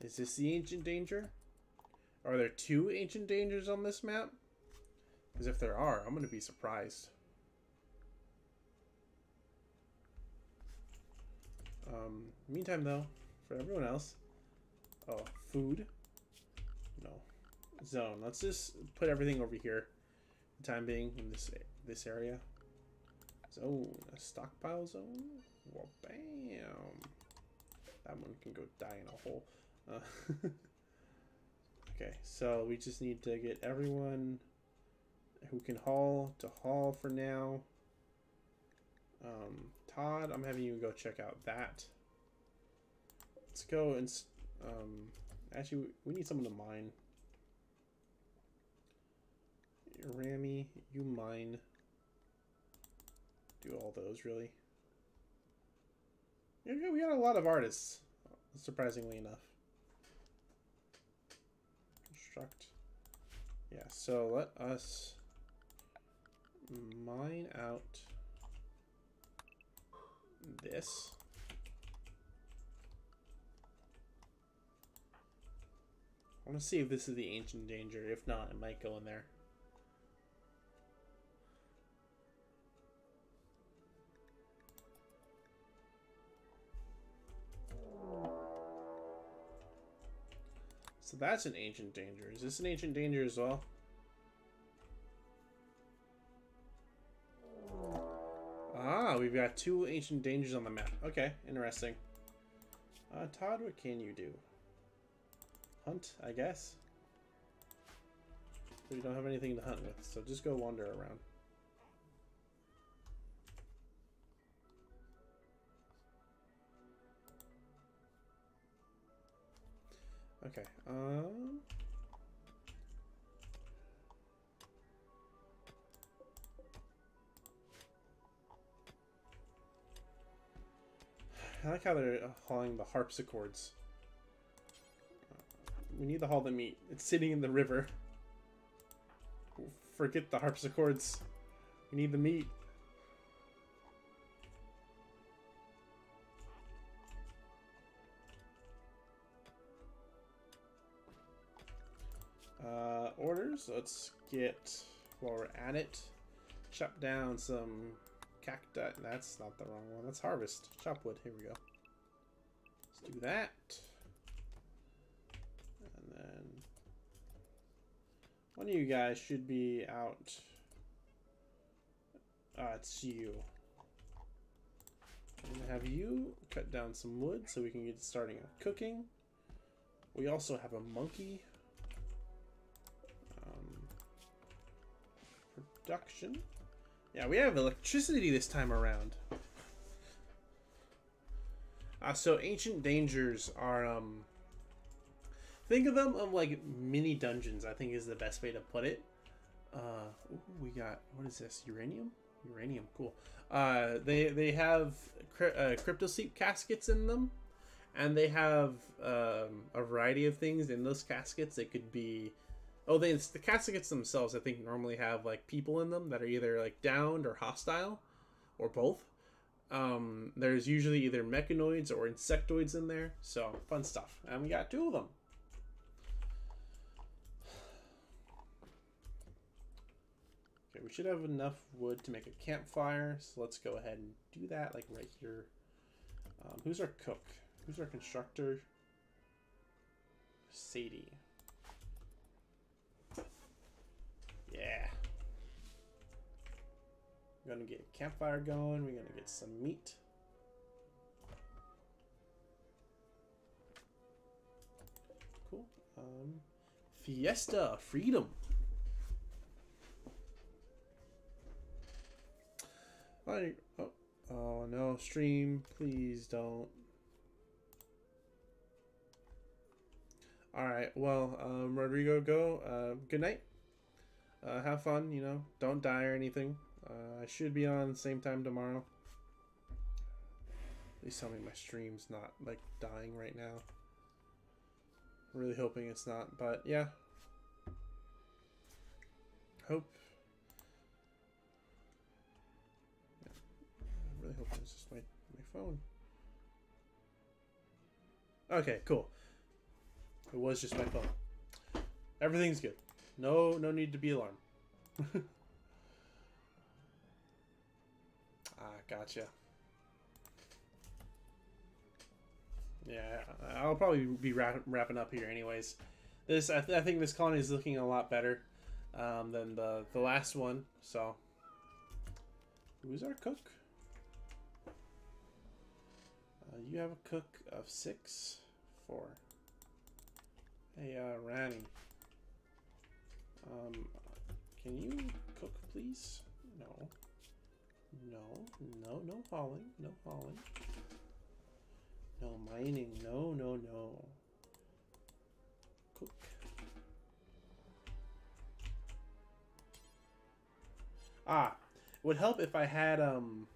Is this the ancient danger? Are there two ancient dangers on this map? Because if there are, I'm gonna be surprised. Um, meantime though, for everyone else, oh, food, no, zone. Let's just put everything over here. Time being in this this area. Zone, a stockpile zone? Well, bam. That one can go die in a hole. Uh, [LAUGHS] okay, so we just need to get everyone who can haul to haul for now. Um, Todd, I'm having you go check out that. Let's go and, um, actually, we need someone to mine. Rami, you mine do all those really. Yeah, we got a lot of artists, surprisingly enough. Construct. Yeah, so let us mine out this. I want to see if this is the ancient danger. If not, it might go in there. So that's an ancient danger. Is this an ancient danger as well? Ah, we've got two ancient dangers on the map. Okay, interesting. Uh, Todd, what can you do? Hunt, I guess. We don't have anything to hunt with, so just go wander around. Okay, um... I like how they're hauling the harpsichords. We need to haul the meat. It's sitting in the river. Forget the harpsichords. We need the meat. Uh, orders. Let's get, while we're at it, chop down some cacti. That's not the wrong one. That's harvest. Chop wood. Here we go. Let's do that. And then one of you guys should be out. Uh, it's you. I'm gonna have you cut down some wood so we can get starting on cooking. We also have a monkey. Production. Yeah, we have electricity this time around. Uh, so ancient dangers are um think of them of like mini dungeons i think is the best way to put it uh ooh, we got what is this uranium uranium cool uh they they have cri- uh, cryptosleep caskets in them and they have um, a variety of things in those caskets it could be Oh, they the caskets themselves, I think, normally have like people in them that are either like downed or hostile, or both. Um, there's usually either mechanoids or insectoids in there, so fun stuff. And we got two of them. Okay, we should have enough wood to make a campfire, so let's go ahead and do that, like right here. Um, who's our cook? Who's our constructor? Sadie. Yeah. We're gonna get a campfire going. We're gonna get some meat. Cool. Um, fiesta, freedom. I, oh, oh no, stream, please don't. Alright, well, um, Rodrigo, go. Uh, good night. Uh, have fun, you know. Don't die or anything. Uh, I should be on the same time tomorrow. Please tell me my stream's not, like, dying right now. Really hoping it's not, but yeah. Hope. Yeah. I'm really hoping it's just my, my phone. Okay, cool. It was just my phone. Everything's good. No, no need to be alarmed. [LAUGHS] ah, gotcha. Yeah, I'll probably be wrap wrapping up here anyways. This, I, th I, think this colony is looking a lot better um, than the, the last one, so. Who's our cook? Uh, you have a cook of six, four. Hey, uh, Rani. Um, can you cook, please? No. No, no, no hauling, no hauling. No mining, no, no, no. Cook. Ah, it would help if I had, um,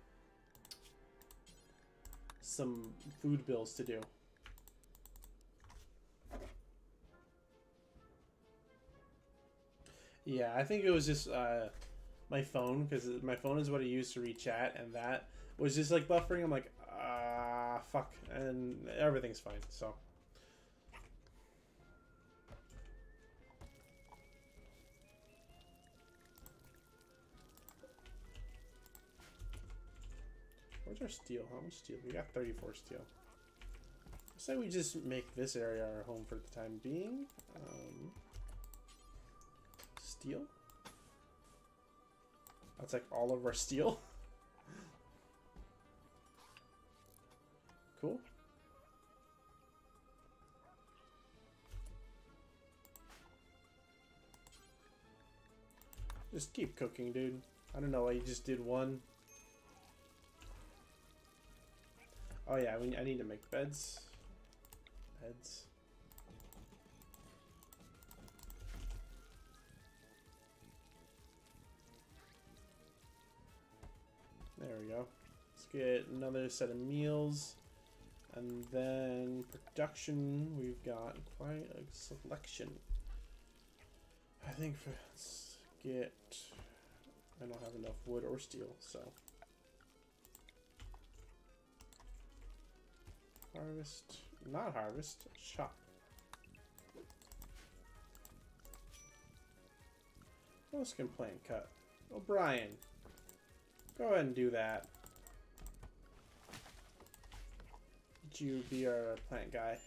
some food bills to do. Yeah, I think it was just uh, my phone because my phone is what I use to read chat, and that was just like buffering. I'm like, ah, fuck, and everything's fine. So. Where's our steel? How much steel? We got 34 steel. Say we just make this area our home for the time being. Um, steel. That's like all of our steel. [LAUGHS] cool. Just keep cooking, dude. I don't know why you just did one. Oh yeah, I, mean, I need to make beds. Beds. There we go. Let's get another set of meals. And then production, we've got quite a selection. I think for, let's get, I don't have enough wood or steel, so. Harvest, not harvest, shop. Who else can cut? O'Brien. Go ahead and do that. You be our plant guy?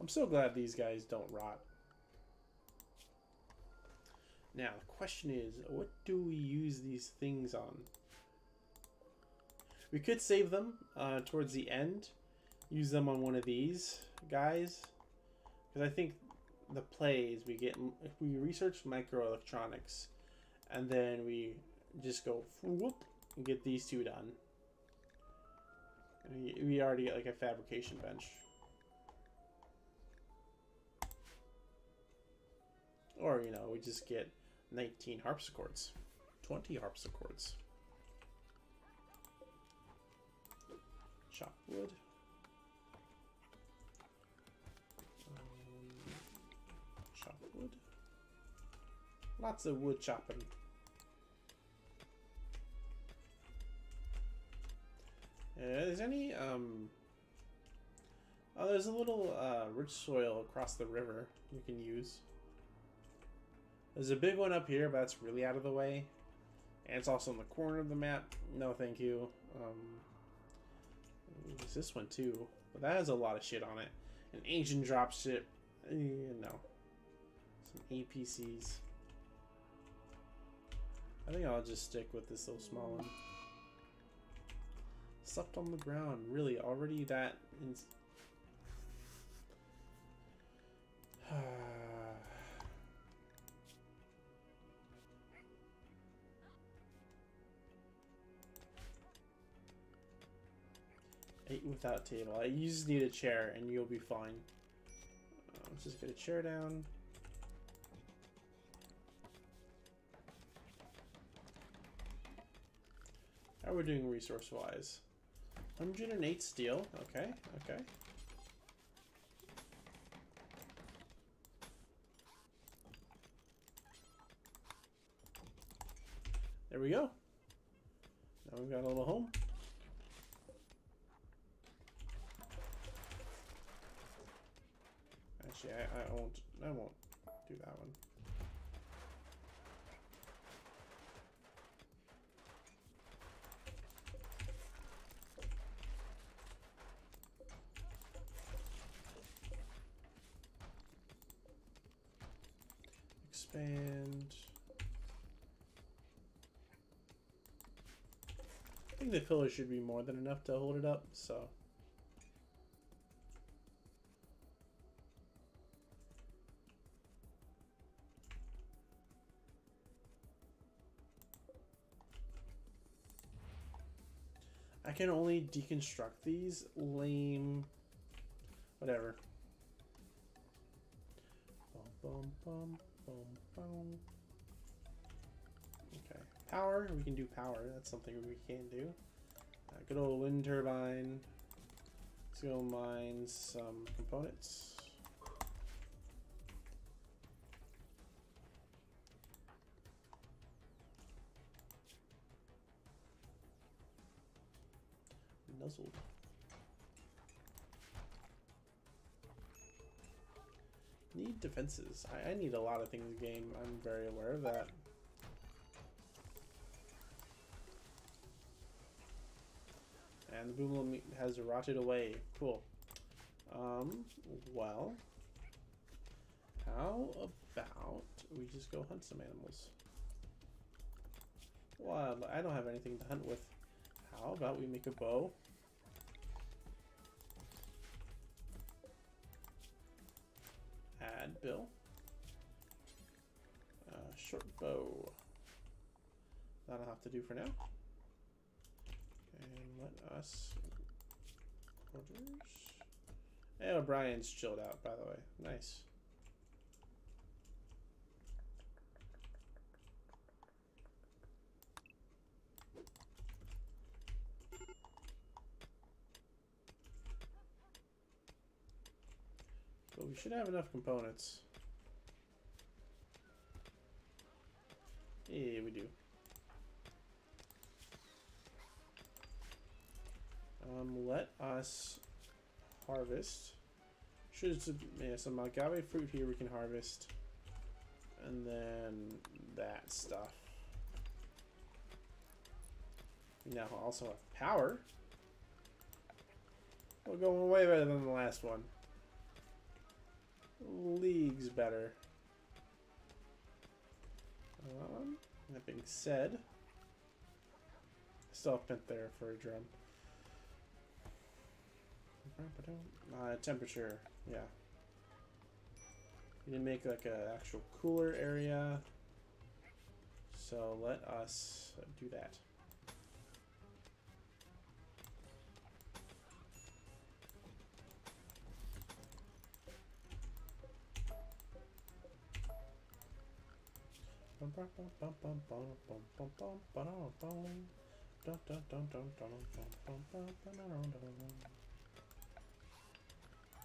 I'm so glad these guys don't rot. Now, the question is, what do we use these things on? We could save them uh, towards the end. Use them on one of these guys. Because I think the plays we get, we research microelectronics, and then we just go whoop and get these two done. We, we already get like a fabrication bench. Or, you know, we just get 19 harpsichords. 20 harpsichords. Chop wood. Lots of wood chopping. Uh, is any, um... Oh, there's a little uh, rich soil across the river you can use. There's a big one up here, but that's really out of the way. And it's also in the corner of the map. No, thank you. Um, this one too, but that has a lot of shit on it. An ancient dropship. Eh, no. Some APCs. I think I'll just stick with this little small one. Slept on the ground. Really, already that... [SIGHS] Eight without table. You just need a chair and you'll be fine. Uh, let's just get a chair down. How are we doing resource-wise? 108 steel. Okay, okay. There we go. Now we've got a little home. Actually, I, I won't. I won't do that one. Expand. I think the pillar should be more than enough to hold it up, so. I can only deconstruct these. Lame. Whatever. Bum, bum, bum, bum, bum. Okay. Power. We can do power. That's something we can do. Uh, good old wind turbine. Let's go mine some components. nuzzled. Need defenses. I, I need a lot of things in the game. I'm very aware of that. And the boom has rotted away. Cool. Um, well, how about we just go hunt some animals? Well, I don't have anything to hunt with. How about we make a bow? Add bill. Uh, short bow. That'll have to do for now. And let us orders. Hey, O'Brien's chilled out, by the way. Nice. We should have enough components. Yeah, we do. Um, let us harvest. Should yeah, some agave fruit here we can harvest. And then that stuff. We now also have power. We're going way better than the last one. Leagues better. Um, that being said, I still have pent there for a drum. Uh, temperature, yeah. We didn't make like an actual cooler area. So let us do that.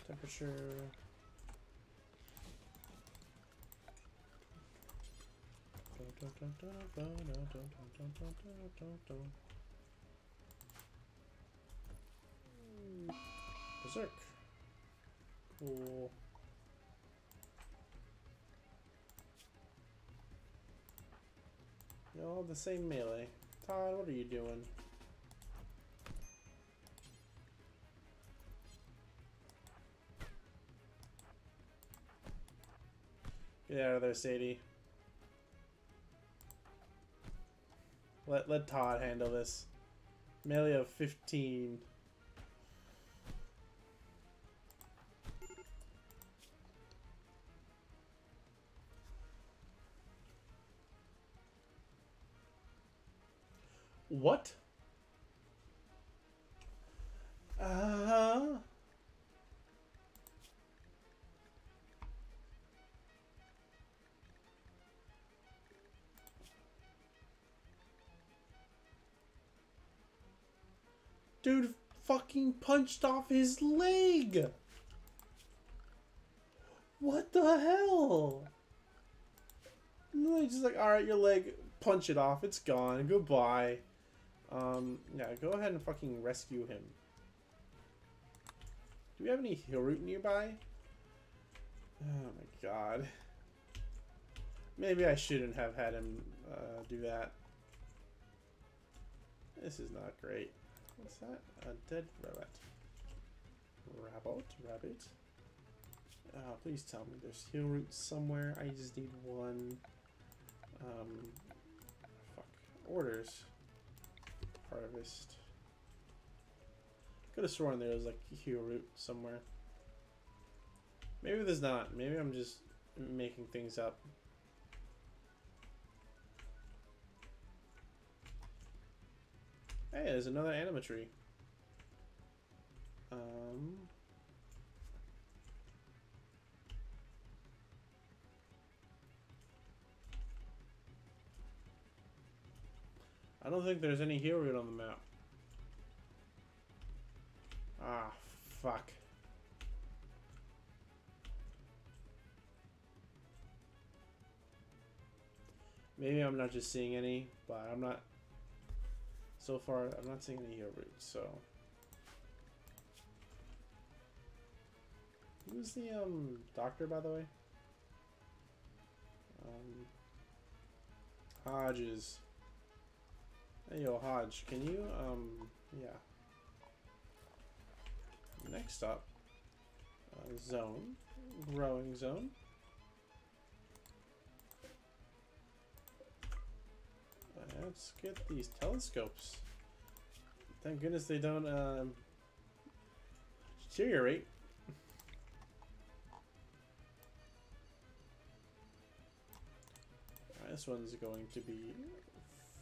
Temperature. Berserk. Cool. All the same melee. Todd, what are you doing? Get out of there, Sadie. Let let Todd handle this. Melee of 15. What? Uh Dude fucking punched off his leg. What the hell? No, just like, alright, your leg, punch it off. It's gone. Goodbye. Um, yeah, go ahead and fucking rescue him. Do we have any root nearby? Oh my god. Maybe I shouldn't have had him uh, do that. This is not great. What's that? A dead rabbit. Rabbit? Rabbit? Oh, please tell me there's heal somewhere. I just need one. Um, fuck. Orders. Harvest. Could have sworn there was like a heal root somewhere. Maybe there's not. Maybe I'm just making things up. Hey, there's another anima tree. Um, I don't think there's any heal root on the map. Ah, fuck. Maybe I'm not just seeing any, but I'm not so far, I'm not seeing any heal roots, so... Who's the, um, doctor, by the way? Um... Hodges. Hey, yo, Hodge, can you, um, yeah. Next up, uh, zone, growing zone. Let's get these telescopes. Thank goodness they don't um, deteriorate. this one's going to be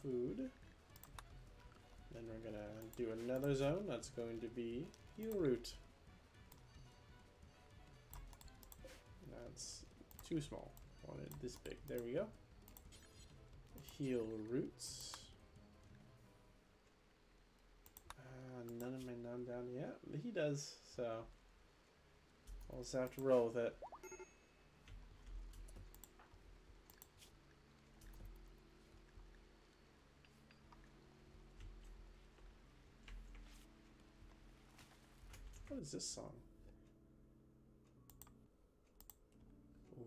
food. Then we're gonna do another zone. That's going to be heal root. That's too small. Wanted this big. There we go. Heal roots. Uh, none of my none down yet. But he does, so I'll just have to roll with it. What is this song? Ooh.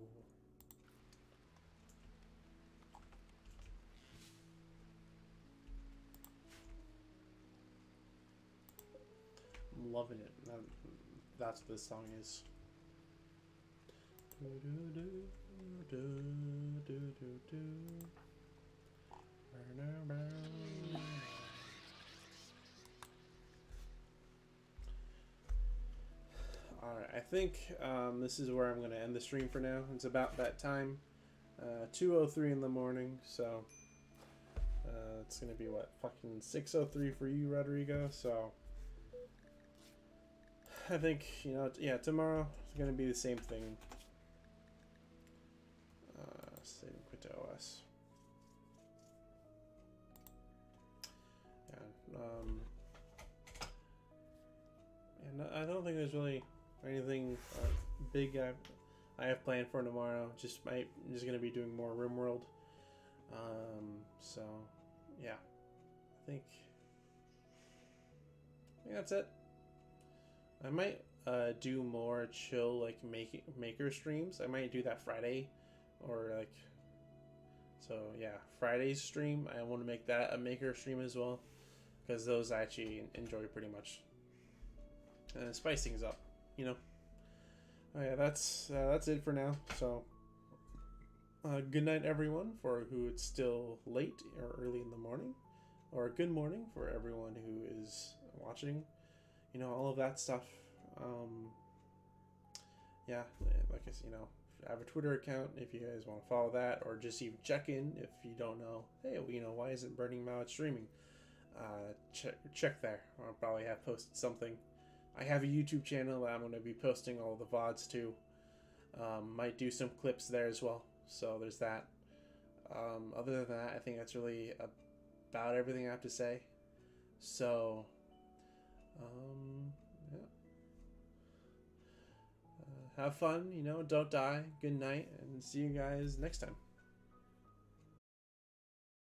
I'm loving it. That, that's what this song is. Do, do, do, Alright, I think um, this is where I'm going to end the stream for now. It's about that time. Uh, 2.03 in the morning, so... Uh, it's going to be, what, fucking 6.03 for you, Rodrigo, so... [SIGHS] I think, you know, yeah, tomorrow it's going to be the same thing. Uh, save quit to OS. Yeah, um... And I don't think there's really anything uh, big I, I have planned for tomorrow. Just might just gonna be doing more RimWorld. Um, so yeah, I think, I think that's it. I might uh, do more chill like make maker streams. I might do that Friday, or like. So yeah, Friday's stream. I want to make that a maker stream as well, because those I actually enjoy pretty much. And spice things up you know. Oh yeah, that's uh, that's it for now. So, uh, good night, everyone, for who it's still late or early in the morning, or good morning for everyone who is watching. You know, all of that stuff. Um, yeah, like I said, you know, I have a Twitter account if you guys want to follow that, or just even check in if you don't know. Hey, you know, why isn't Burning Mallard streaming? Uh, check check there. I'll probably have posted something I have a YouTube channel that I'm going to be posting all the VODs to. Um, might do some clips there as well. So there's that. Um, other than that, I think that's really about everything I have to say. So, um, yeah. Uh, have fun, you know, don't die. Good night, and see you guys next time.